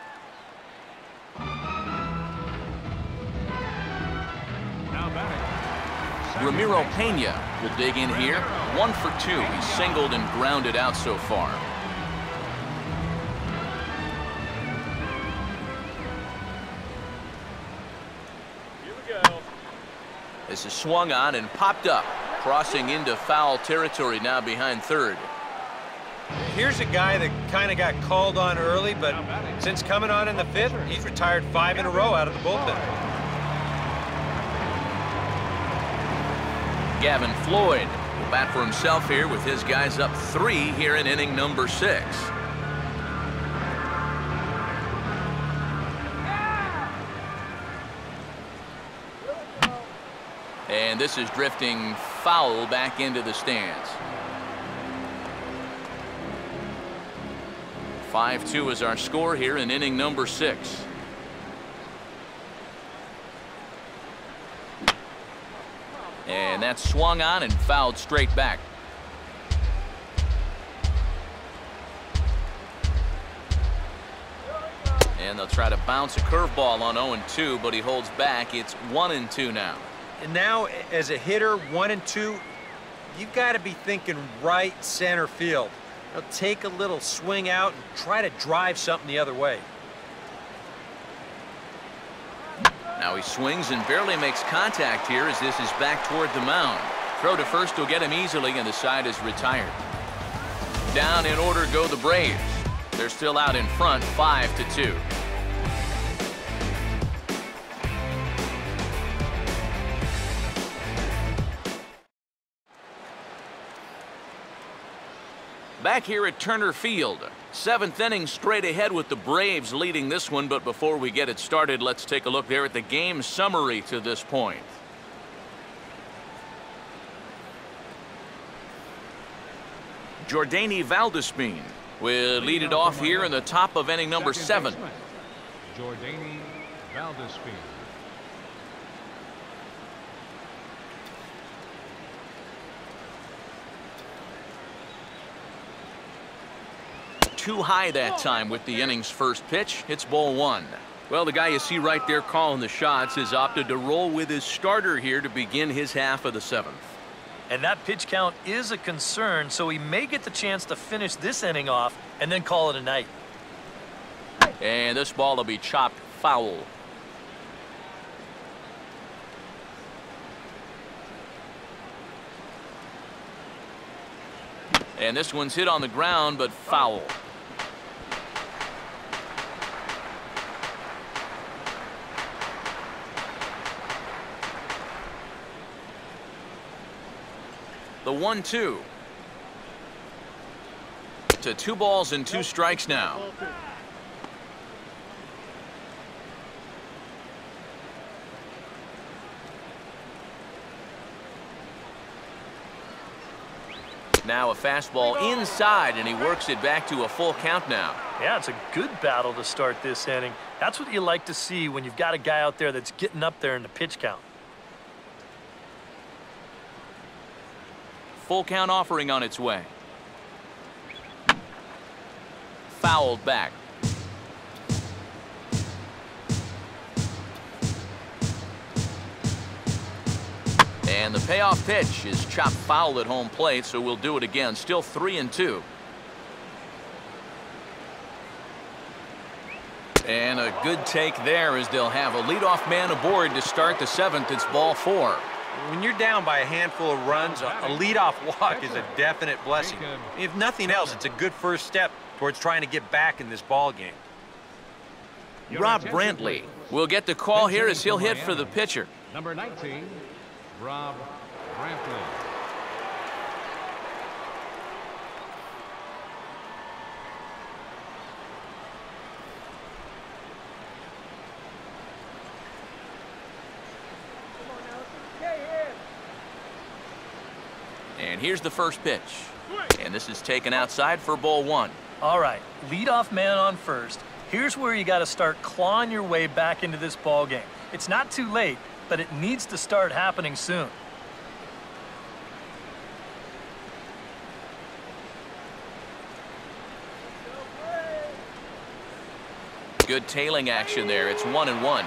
Now. Ramiro Pena will dig in here. One for two. He's singled and grounded out so far. Here we go. This is swung on and popped up, crossing into foul territory now behind third. Here's a guy that kind of got called on early, but since coming on in the fifth, he's retired five in a row out of the bullpen. Gavin Floyd will bat for himself here with his guys up three here in inning number six. And this is drifting foul back into the stands. 5-2 is our score here in inning number six. And that's swung on and fouled straight back. And they'll try to bounce a curveball on 0-2, but he holds back. It's 1-2 now. And now, as a hitter, one and two, you've got to be thinking right center field. Now, take a little swing out and try to drive something the other way. Now he swings and barely makes contact here as this is back toward the mound. Throw to first will get him easily, and the side is retired. Down in order go the Braves. They're still out in front, 5 to 2. Back here at Turner Field. Seventh inning straight ahead with the Braves leading this one, but before we get it started, let's take a look there at the game summary to this point. Jordany Valdespin will lead it off here in the top of inning number seven. Jordany Valdespin. Too high that time with the inning's first pitch. It's ball one. Well, the guy you see right there calling the shots has opted to roll with his starter here to begin his half of the seventh. And that pitch count is a concern, so he may get the chance to finish this inning off and then call it a night. And this ball will be chopped foul. And this one's hit on the ground, but foul. The one two. To two balls and two strikes now. Now a fastball inside, and he works it back to a full count now. Yeah, it's a good battle to start this inning. That's what you like to see when you've got a guy out there that's getting up there in the pitch count. Full count offering on its way. Fouled back. And the payoff pitch is chopped foul at home plate, so we'll do it again. Still three and two. And a good take there as they'll have a leadoff man aboard to start the seventh. It's ball four. When you're down by a handful of runs, a a leadoff walk is a definite blessing. If nothing else, it's a good first step towards trying to get back in this ball game. Rob Brantley will get the call here as he'll hit for the pitcher. Number 19, Rob Brantley. Come on now, let's get here. And here's the first pitch. And this is taken outside for ball one. All right, leadoff man on first. Here's where you got to start clawing your way back into this ball game. It's not too late, but it needs to start happening soon. Good tailing action there. It's one and one.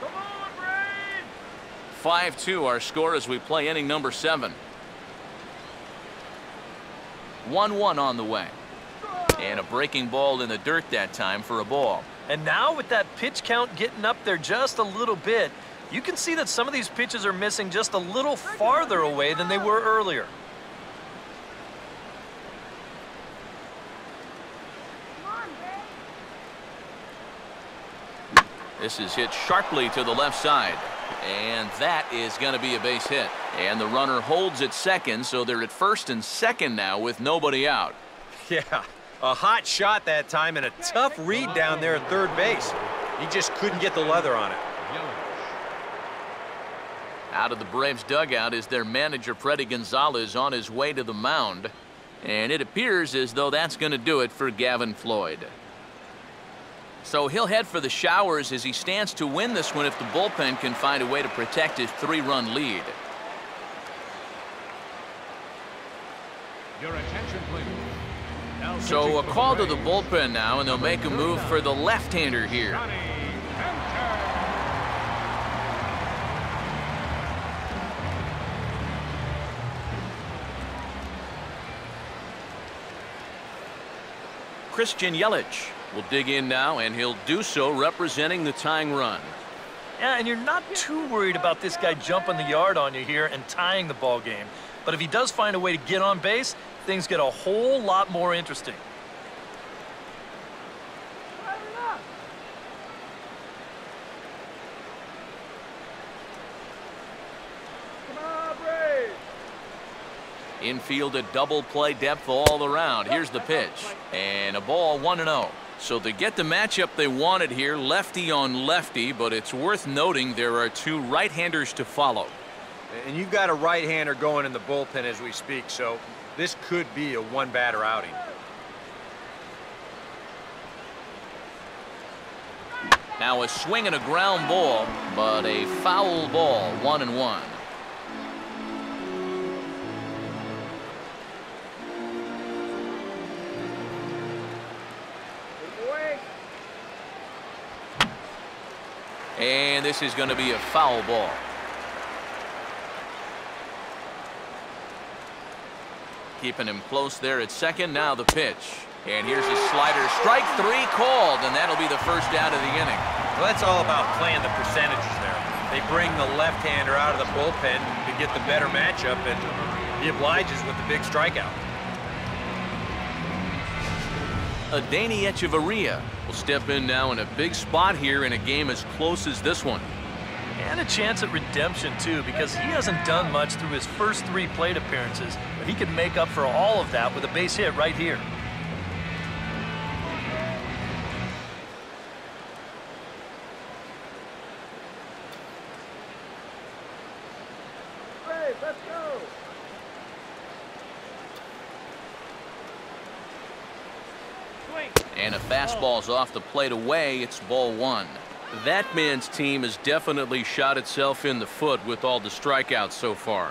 Come on, Braves! 5-2 our score as we play inning number seven. 1-1 on the way. And a breaking ball in the dirt that time for a ball. And now with that pitch count getting up there just a little bit, you can see that some of these pitches are missing just a little farther away than they were earlier. On, This is hit sharply to the left side. And that is going to be a base hit. And the runner holds at second, so they're at first and second now with nobody out. Yeah, a hot shot that time and a tough read down there at third base. He just couldn't get the leather on it. Out of the Braves dugout is their manager, Fredi Gonzalez, on his way to the mound. And it appears as though that's going to do it for Gavin Floyd. So he'll head for the showers as he stands to win this one if the bullpen can find a way to protect his three-run lead. Your attention, please. So a call to the bullpen now, and they'll make a move for the left-hander here. Christian Yelich will dig in now, and he'll do so representing the tying run. Yeah, and you're not too worried about this guy jumping the yard on you here and tying the ball game. But if he does find a way to get on base, things get a whole lot more interesting. Infield a double play depth all around. Here's the pitch. And a ball 1-0. So they get the matchup they wanted here, lefty on lefty, but it's worth noting there are two right-handers to follow. And you've got a right-hander going in the bullpen as we speak, so this could be a one-batter outing. Now a swing and a ground ball, but a foul ball, one and one. And this is going to be a foul ball. Keeping him close there at second. Now the pitch. And here's a slider. Strike three called, and that'll be the first out of the inning. Well, that's all about playing the percentages there. They bring the left-hander out of the bullpen to get the better matchup, and he obliges with the big strikeout. Adeiny Hechavarria will step in now in a big spot here in a game as close as this one. And a chance at redemption, too, because he hasn't done much through his first three plate appearances, but he can make up for all of that with a base hit right here. Braves, let's go. And a fastball's off the plate away. It's ball one. That man's team has definitely shot itself in the foot with all the strikeouts so far.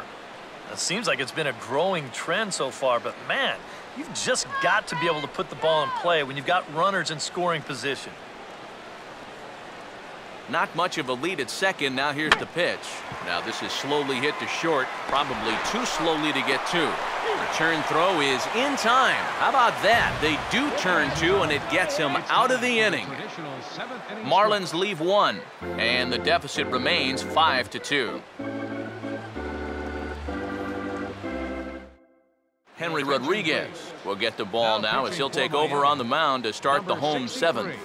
It seems like it's been a growing trend so far, but man, you've just got to be able to put the ball in play when you've got runners in scoring position. Not much of a lead at second. Now here's the pitch. Now this is slowly hit to short. Probably too slowly to get to. The turn throw is in time. How about that? They do turn two, and it gets him out of the inning. Traditional seventh inning Marlins leave one, and the deficit remains five to two. Henry Rodriguez will get the ball now as he'll take over on the mound to start the home seventh.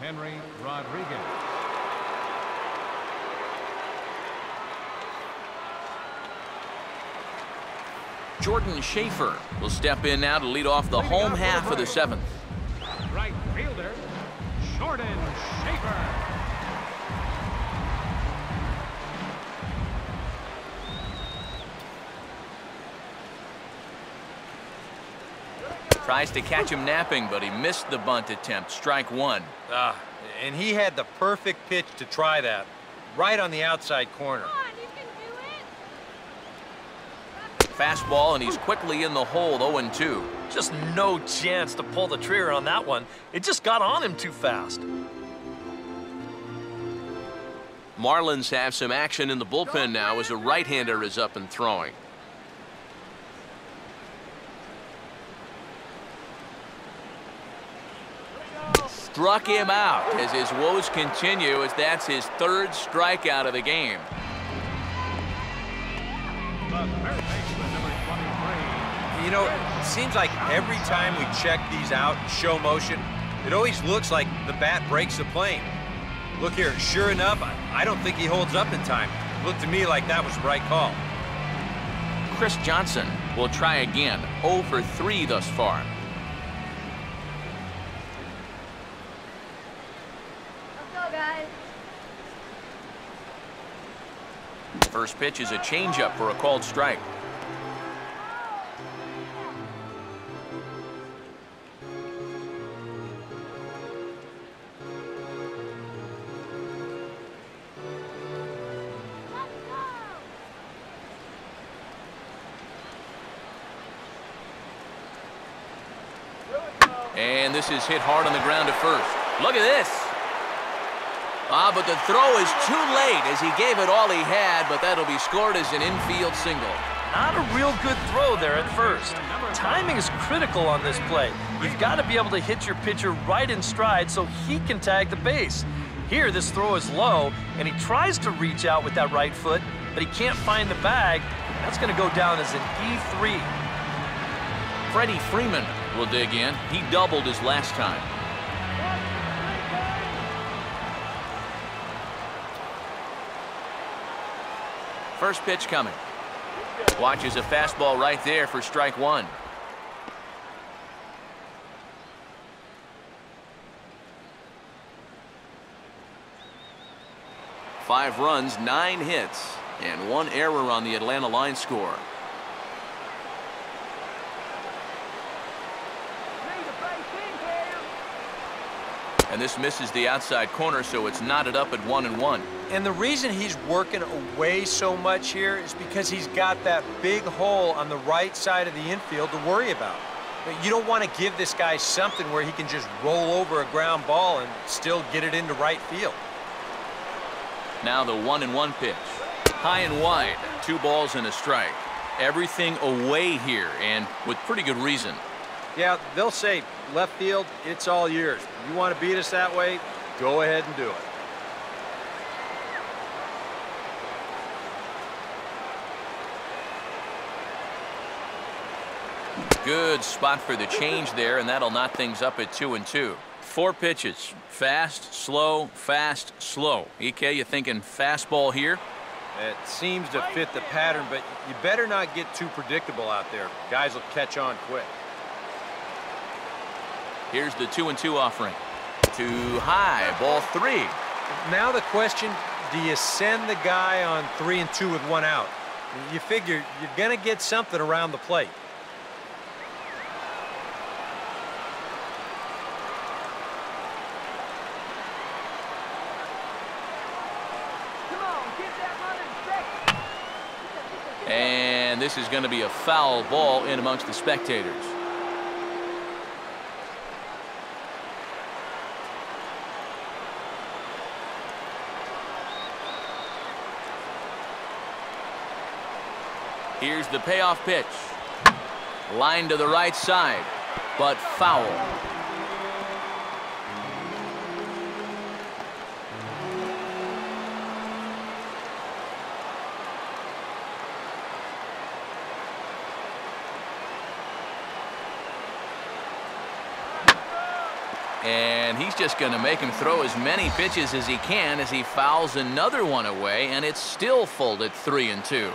Henry Rodriguez. Jordan Schafer will step in now to lead off the home half of the seventh. Right fielder, Jordan Schafer. Tries to catch him napping, but he missed the bunt attempt. Strike one. Ah, and he had the perfect pitch to try that, right on the outside corner. Come on, you can do it. Fastball, and he's quickly in the hole, 0-2. Just no chance to pull the trigger on that one. It just got on him too fast. Marlins have some action in the bullpen now as a right-hander is up and throwing. Struck him out as his woes continue as that's his third strikeout of the game. You know, it seems like every time we check these out in show motion, it always looks like the bat breaks the plane. Look here, sure enough, I, I don't think he holds up in time. Looked to me like that was the right call. Chris Johnson will try again. 0 for 3 thus far. Let's go, guys. First pitch is a changeup for a called strike. This is hit hard on the ground at first. Look at this. Ah, but the throw is too late as he gave it all he had, but that'll be scored as an infield single. Not a real good throw there at first. Timing is critical on this play. You've got to be able to hit your pitcher right in stride so he can tag the base. Here, this throw is low, and he tries to reach out with that right foot, but he can't find the bag. That's going to go down as an E3. Freddie Freeman will dig in. He doubled his last time. First pitch coming. Watches a fastball right there for strike one. Five runs, nine hits, and one error on the Atlanta line score. And this misses the outside corner, so it's knotted up at one and one. And the reason he's working away so much here is because he's got that big hole on the right side of the infield to worry about. But you don't want to give this guy something where he can just roll over a ground ball and still get it into right field. Now the one and one pitch. High and wide. Two balls and a strike. Everything away here, and with pretty good reason. Yeah, they'll say, left field, it's all yours. You want to beat us that way, go ahead and do it. Good spot for the change there, and that'll knot things up at two and two. Four pitches. Fast, slow, fast, slow. EK, you thinking fastball here? It seems to fit the pattern, but you better not get too predictable out there. Guys will catch on quick. Here's the two and two offering. Too high, ball three. Now the question, do you send the guy on three and two with one out? You figure you're going to get something around the plate. Come on, get that running second. And this is going to be a foul ball in amongst the spectators. Here's the payoff pitch. Line to the right side, but foul. And he's just going to make him throw as many pitches as he can as he fouls another one away, and it's still at three and two.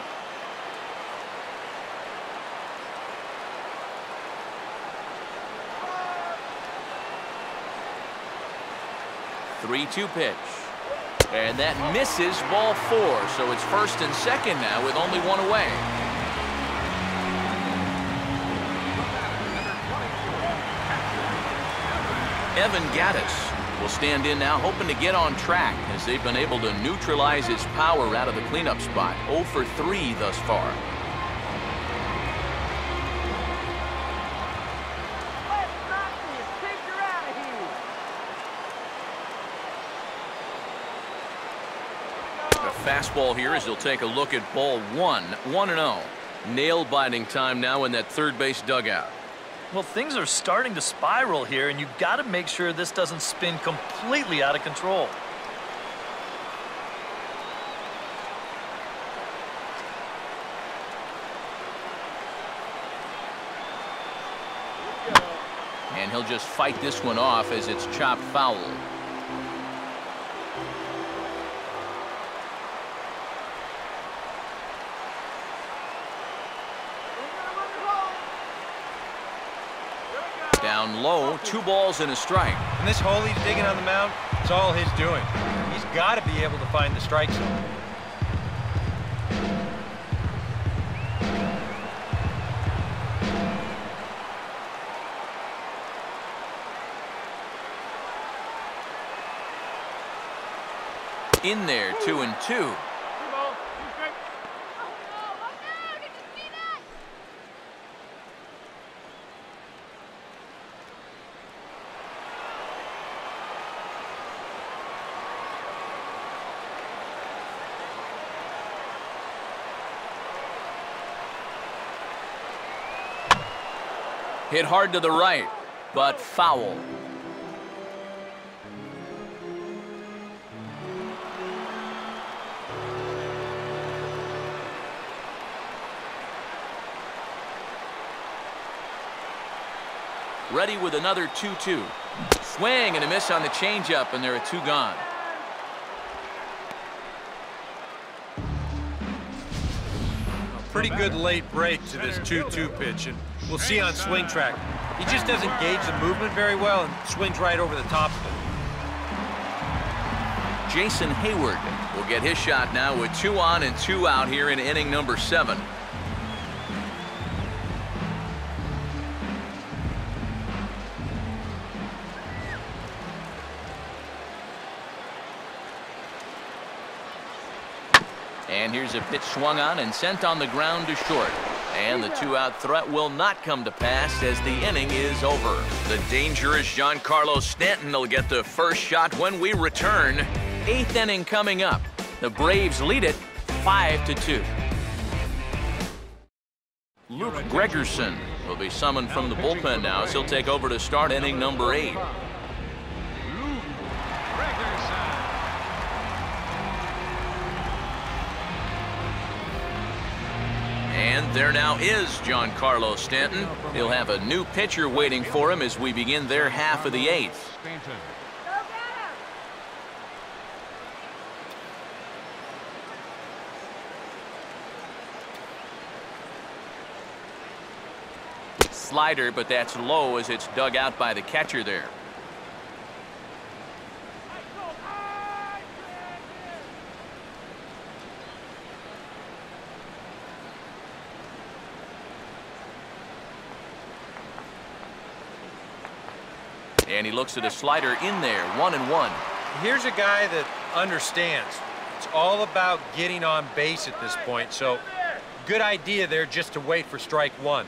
Three-two pitch. And that misses ball four, so it's first and second now with only one away. Evan Gattis will stand in now, hoping to get on track as they've been able to neutralize his power out of the cleanup spot. 0 for 3 thus far. Let's knock this picture out of here. A fastball here as he'll take a look at ball one, 1 0. Nail biting time now in that third base dugout. Well, things are starting to spiral here, and you've got to make sure this doesn't spin completely out of control. And he'll just fight this one off as it's chopped foul. Low, two balls and a strike. And this hole he's digging on the mound, it's all his doing. He's got to be able to find the strike zone. In there, two and two. Two ball, two strike. Oh, look out! Did you see that? Hit hard to the right, but foul. Ready with another 2-2. Swing and a miss on the changeup, and there are two gone. pretty good late break to this 2-2 pitch, and we'll see on swing track. He just doesn't gauge the movement very well and swings right over the top of it. Jason Heyward will get his shot now with two on and two out here in inning number seven. And here's a pitch swung on and sent on the ground to short. And the two-out threat will not come to pass as the inning is over. The dangerous Giancarlo Stanton will get the first shot when we return. Eighth inning coming up. The Braves lead it 5 to 2. Luke Gregerson will be summoned from the bullpen now, as he'll take over to start inning number eight. And there now is Giancarlo Stanton. He'll have a new pitcher waiting for him as we begin their half of the eighth. Slider, but that's low as it's dug out by the catcher there. And he looks at a slider in there, one and one. Here's a guy that understands. It's all about getting on base at this point, so good idea there just to wait for strike one.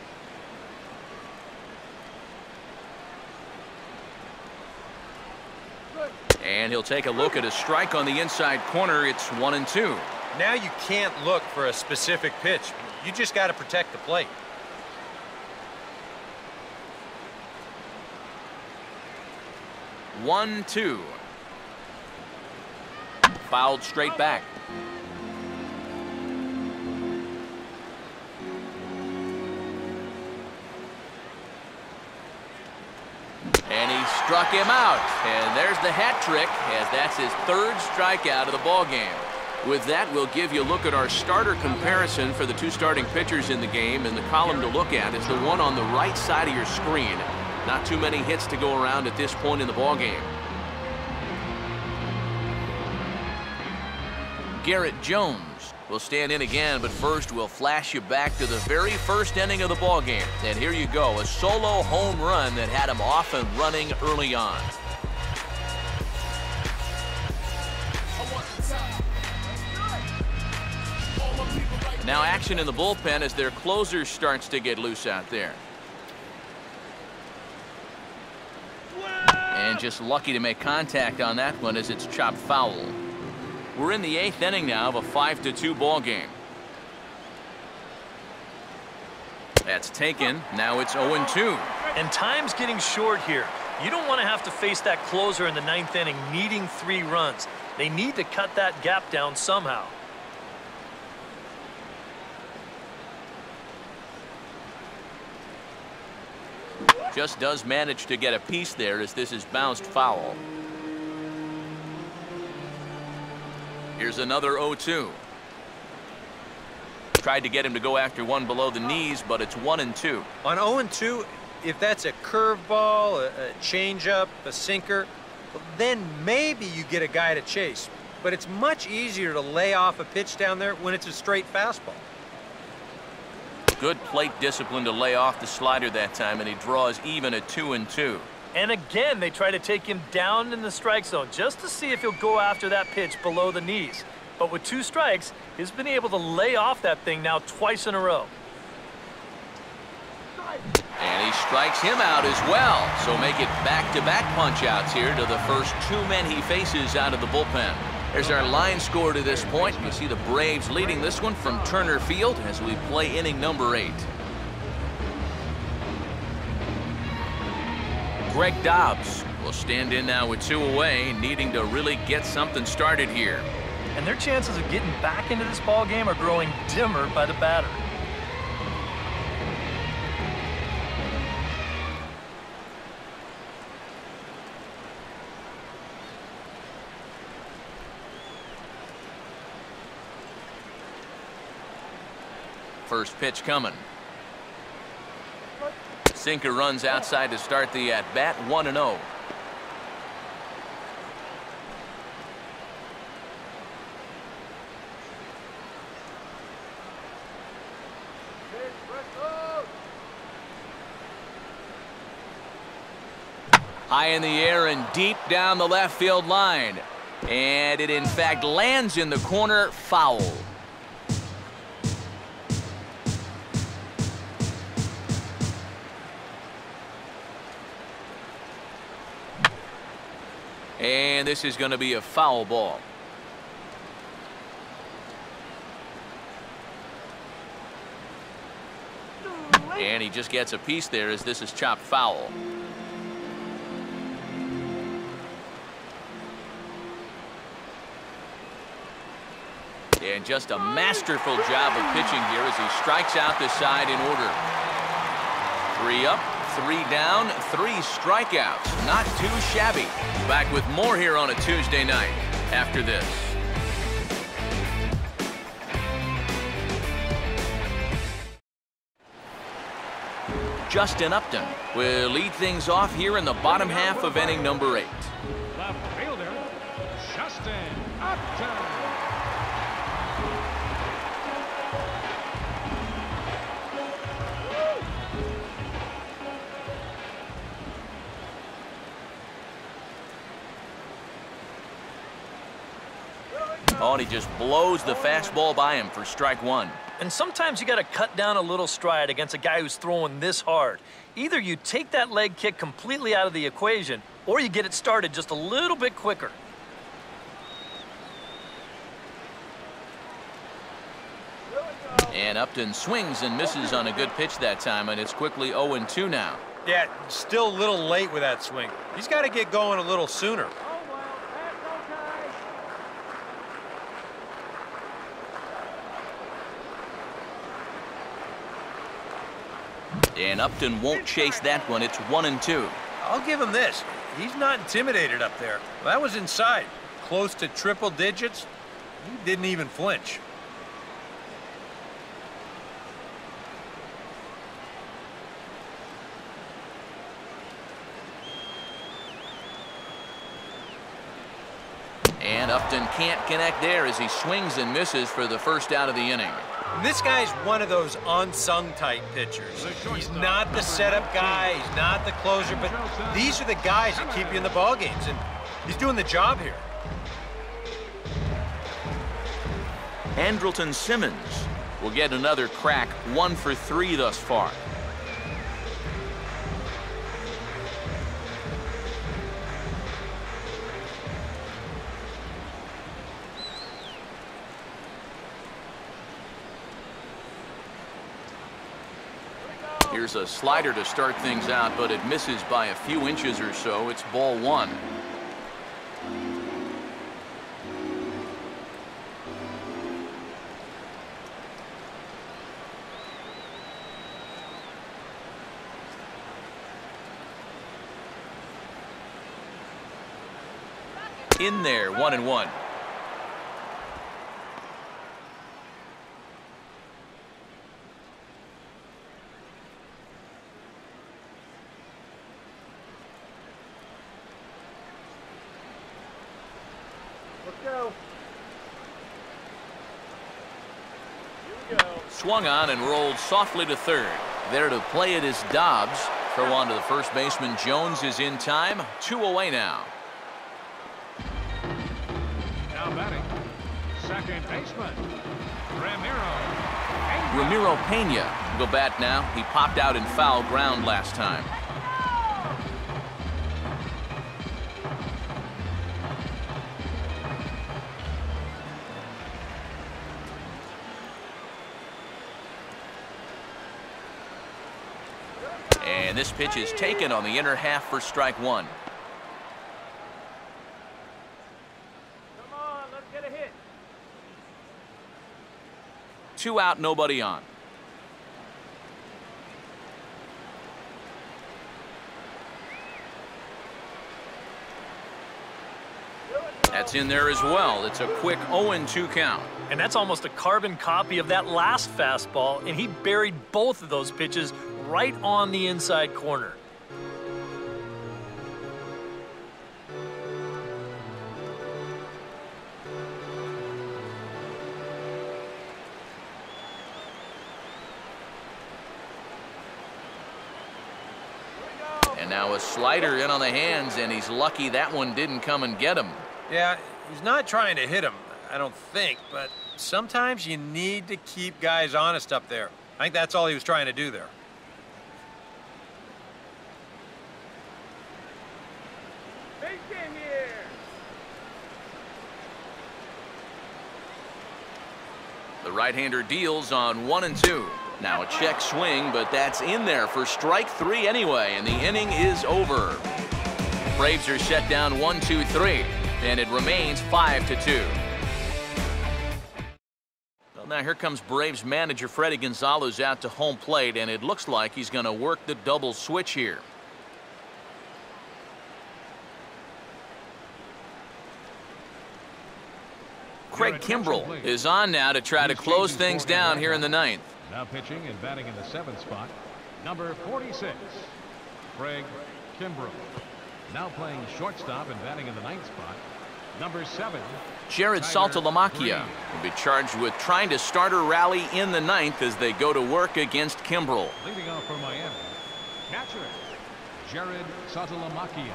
And he'll take a look at a strike on the inside corner. It's one and two. Now you can't look for a specific pitch. You just got to protect the plate. One, two. Fouled straight back. And he struck him out. And there's the hat trick, as that's his third strikeout of the ball game. With that, we'll give you a look at our starter comparison for the two starting pitchers in the game. And the column to look at is the one on the right side of your screen. Not too many hits to go around at this point in the ball game. Garrett Jones will stand in again, but first we'll flash you back to the very first inning of the ball game. And here you go, a solo home run that had him off and running early on. Now action in the bullpen as their closer starts to get loose out there. And just lucky to make contact on that one as it's chopped foul. We're in the eighth inning now of a 5 to 2 ball game. That's taken. Now it's 0 2. And time's getting short here. You don't want to have to face that closer in the ninth inning needing three runs. They need to cut that gap down somehow. Just does manage to get a piece there as this is bounced foul. Here's another 0-2. Tried to get him to go after one below the knees, but it's 1 and 2. On 0 and 2, if that's a curveball, a, a changeup, a sinker, then maybe you get a guy to chase. But it's much easier to lay off a pitch down there when it's a straight fastball. Good plate discipline to lay off the slider that time, and he draws even a 2 and 2. And again, they try to take him down in the strike zone just to see if he'll go after that pitch below the knees. But with two strikes, he's been able to lay off that thing now twice in a row. And he strikes him out as well. So make it back-to-back punch-outs here to the first two men he faces out of the bullpen. There's our line score to this point. You see the Braves leading this one from Turner Field as we play inning number eight. Greg Dobbs will stand in now with two away, needing to really get something started here. And their chances of getting back into this ball game are growing dimmer by the batter. First pitch coming. Sinker runs outside to start the at bat 1 0. High in the air and deep down the left field line. And it in fact lands in the corner foul. And this is going to be a foul ball. And he just gets a piece there as this is chopped foul. And just a masterful job of pitching here as he strikes out the side in order. Three up, three down, three strikeouts. Not too shabby. Back with more here on a Tuesday night after this. Justin Upton will lead things off here in the bottom half of inning number eight. Left fielder, Justin Upton. Oh, and he just blows the fastball by him for strike one. And sometimes you got to cut down a little stride against a guy who's throwing this hard. Either you take that leg kick completely out of the equation, or you get it started just a little bit quicker. And Upton swings and misses on a good pitch that time, and it's quickly 0-2 now. Yeah, still a little late with that swing. He's got to get going a little sooner. Oh, well, that's okay. And Upton won't chase that one. It's 1 and 2. I'll give him this. He's not intimidated up there. That was inside. Close to triple digits. He didn't even flinch. And Upton can't connect there as he swings and misses for the first out of the inning. This guy's one of those unsung type pitchers. He's not the setup guy, he's not the closer, but these are the guys that keep you in the ball games, and he's doing the job here. Andrelton Simmons will get another crack, one for three thus far. A slider to start things out, but it misses by a few inches or so. It's ball one. In there, one and one. Swung on and rolled softly to third. There to play it is Dobbs. Throw on to the first baseman. Jones is in time. Two away now. Now batting, second baseman, Ramiro. Ramiro Pena will go bat now. He popped out in foul ground last time. Pitch is taken on the inner half for strike one. Come on, let's get a hit. Two out, nobody on. In there as well. It's a quick 0-2 count. And that's almost a carbon copy of that last fastball, and he buried both of those pitches right on the inside corner. And now a slider in on the hands, and he's lucky that one didn't come and get him. Yeah, he's not trying to hit him, I don't think, but sometimes you need to keep guys honest up there. I think that's all he was trying to do there. Big game here. The right-hander deals on one and two. Now a check swing, but that's in there for strike three anyway, and the inning is over. Braves are set down one, two, three, and it remains five to two. Well, now here comes Braves manager Fredi Gonzalez out to home plate, and it looks like he's going to work the double switch here. Craig Kimbrel is on now to try to close things down here in the ninth. Now pitching and batting in the seventh spot, number 46, Craig Kimbrel. Now playing shortstop and batting in the ninth spot, number seven, Jarrod Saltalamacchia will be charged with trying to start a rally in the ninth as they go to work against Kimbrel. leading off for Miami, catcher, Jarrod Saltalamacchia.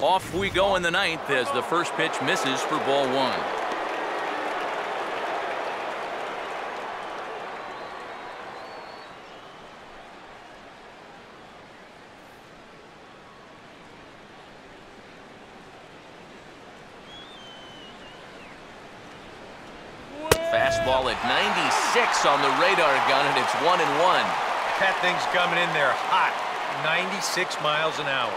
Off we go in the ninth as the first pitch misses for ball one. Fastball at 96 on the radar gun, and it's one and one. That thing's coming in there hot, 96 miles an hour.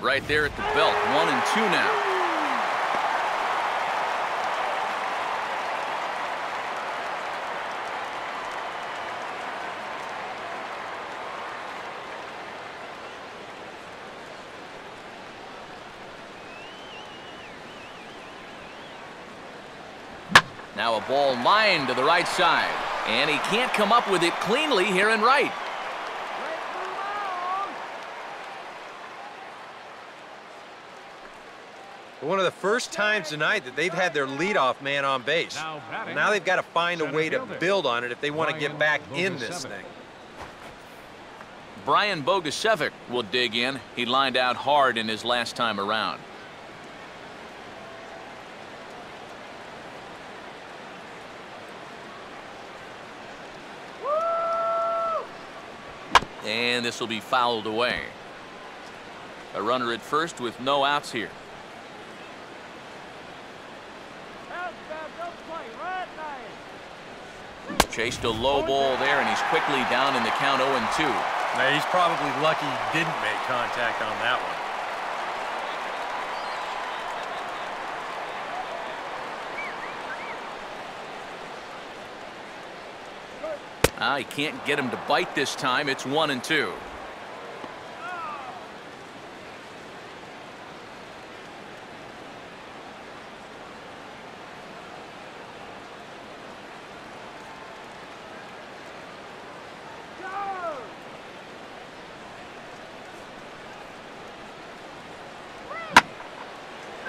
Right there at the belt, one and two now. Now a ball lined to the right side. And he can't come up with it cleanly here in right. One of the first times tonight that they've had their leadoff man on base. Now Now they've got to find a way to build on it if they want to get back in this thing. Brian Bogusevic will dig in. He lined out hard in his last time around. And this will be fouled away. A runner at first with no outs here. Chased a low ball there, and he's quickly down in the count 0 2. Now, he's probably lucky he didn't make contact on that one. Ah, he can't get him to bite this time. It's 1 and 2.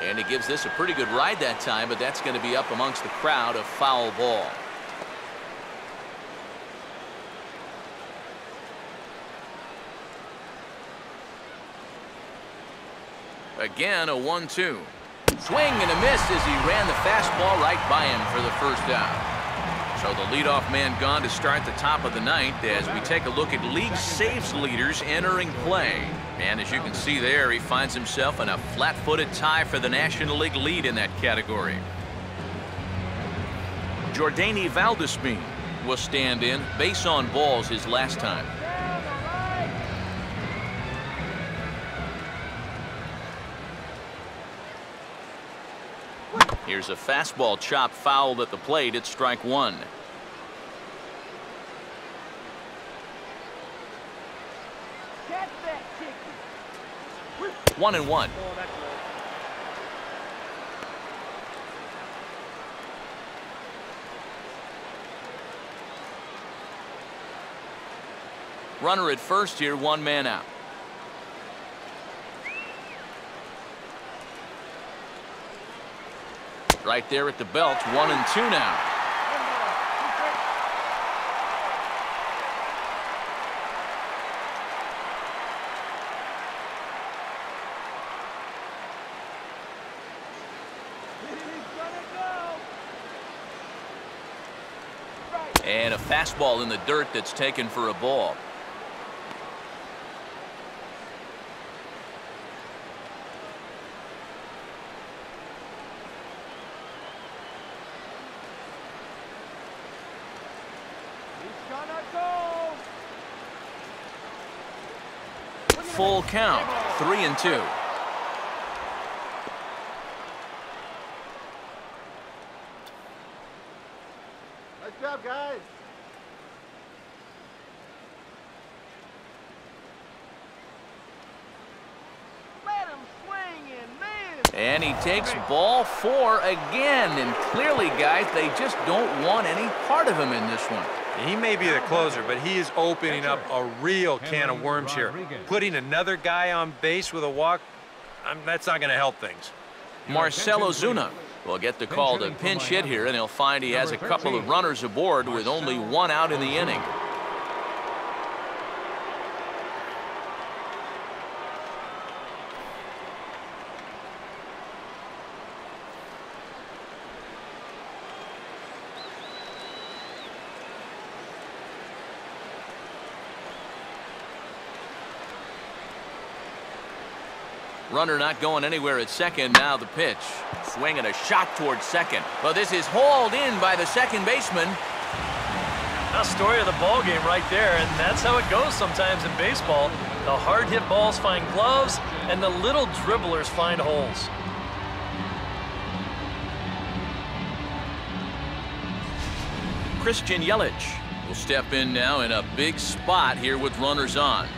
And he gives this a pretty good ride that time, but that's going to be up amongst the crowd. A foul ball. Again, a 1 2. Swing and a miss as he ran the fastball right by him for the first out. So the leadoff man gone to start the top of the ninth as we take a look at league saves leaders entering play. And as you can see there, he finds himself in a flat-footed tie for the National League lead in that category. Jordany Valdespin will stand in, base on balls his last time. Down the right. Here's a fastball chop fouled at the plate. It's strike one. One and one. Runner at first here, one man out. Right there at the belt, one and two now. And a fastball in the dirt that's taken for a ball. He's gonna go. Full count, three and two. Nice job, guys. Let him swing and miss. And he takes ball four again. And clearly, guys, they just don't want any part of him in this one. He may be the closer, but he is opening up a real can of worms here. Putting another guy on base with a walk, I'm, that's not going to help things. Marcell Ozuna will get the call to pinch hit here, and he'll find he has a couple of runners aboard with only one out in the inning. Runner not going anywhere at second. Now the pitch. Swing and a shot towards second. But this is hauled in by the second baseman. A story of the ball game right there, and that's how it goes sometimes in baseball. The hard hit balls find gloves, and the little dribblers find holes. Christian Yelich will step in now in a big spot here with runners on.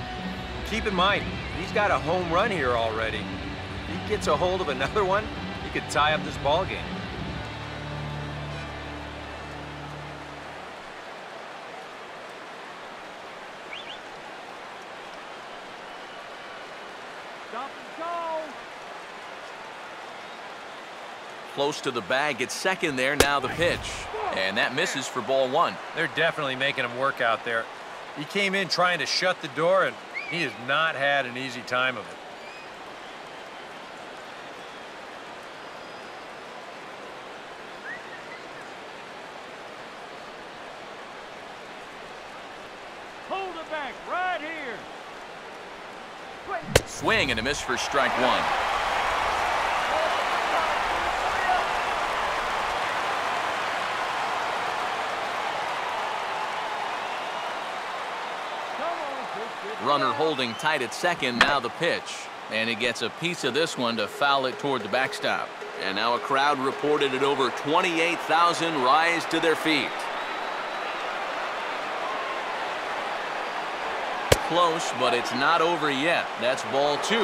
Keep in mind, he's got a home run here already. If he gets a hold of another one, he could tie up this ball game. Stop and go. Close to the bag, gets second there. Now the pitch. And that misses for ball one. They're definitely making him work out there. He came in trying to shut the door, and he has not had an easy time of it. Hold it back right here. Swing and a miss for strike one. Come on, Holding tight at second. Now the pitch. And he gets a piece of this one to foul it toward the backstop. And now a crowd reported at over 28,000 rise to their feet. Close, but it's not over yet. That's ball two.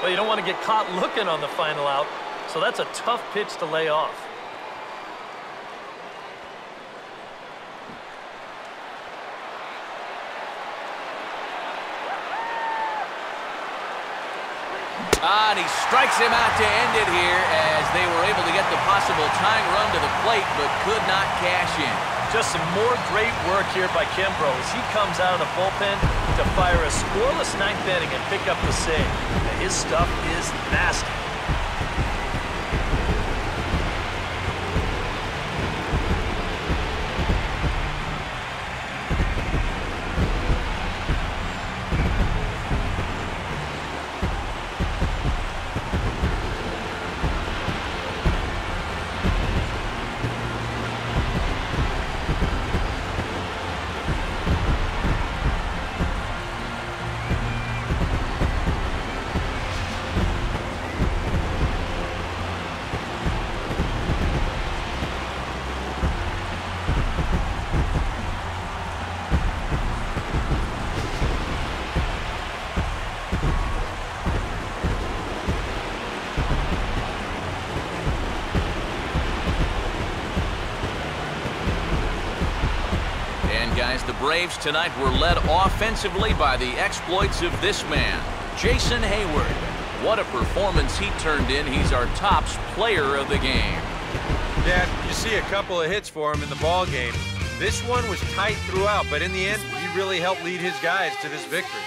Well, you don't want to get caught looking on the final out, so that's a tough pitch to lay off. Ah, he strikes him out to end it here as they were able to get the possible tying run to the plate, but could not cash in. Just some more great work here by Kimbrel as he comes out of the bullpen to fire a scoreless ninth inning and pick up the save. His stuff is nasty. Braves tonight were led offensively by the exploits of this man, Jason Heyward. What a performance he turned in. He's our tops player of the game. Yeah, you see a couple of hits for him in the ball game. This one was tight throughout, but in the end, he really helped lead his guys to this victory.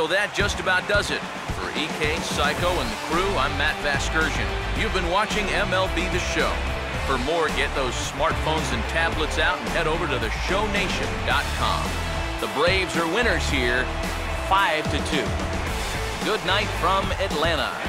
So that just about does it. For EK, Psycho, and the crew, I'm Matt Vasgersian. You've been watching MLB The Show. For more, get those smartphones and tablets out and head over to theshownation.com. The Braves are winners here, 5 to 2. Good night from Atlanta.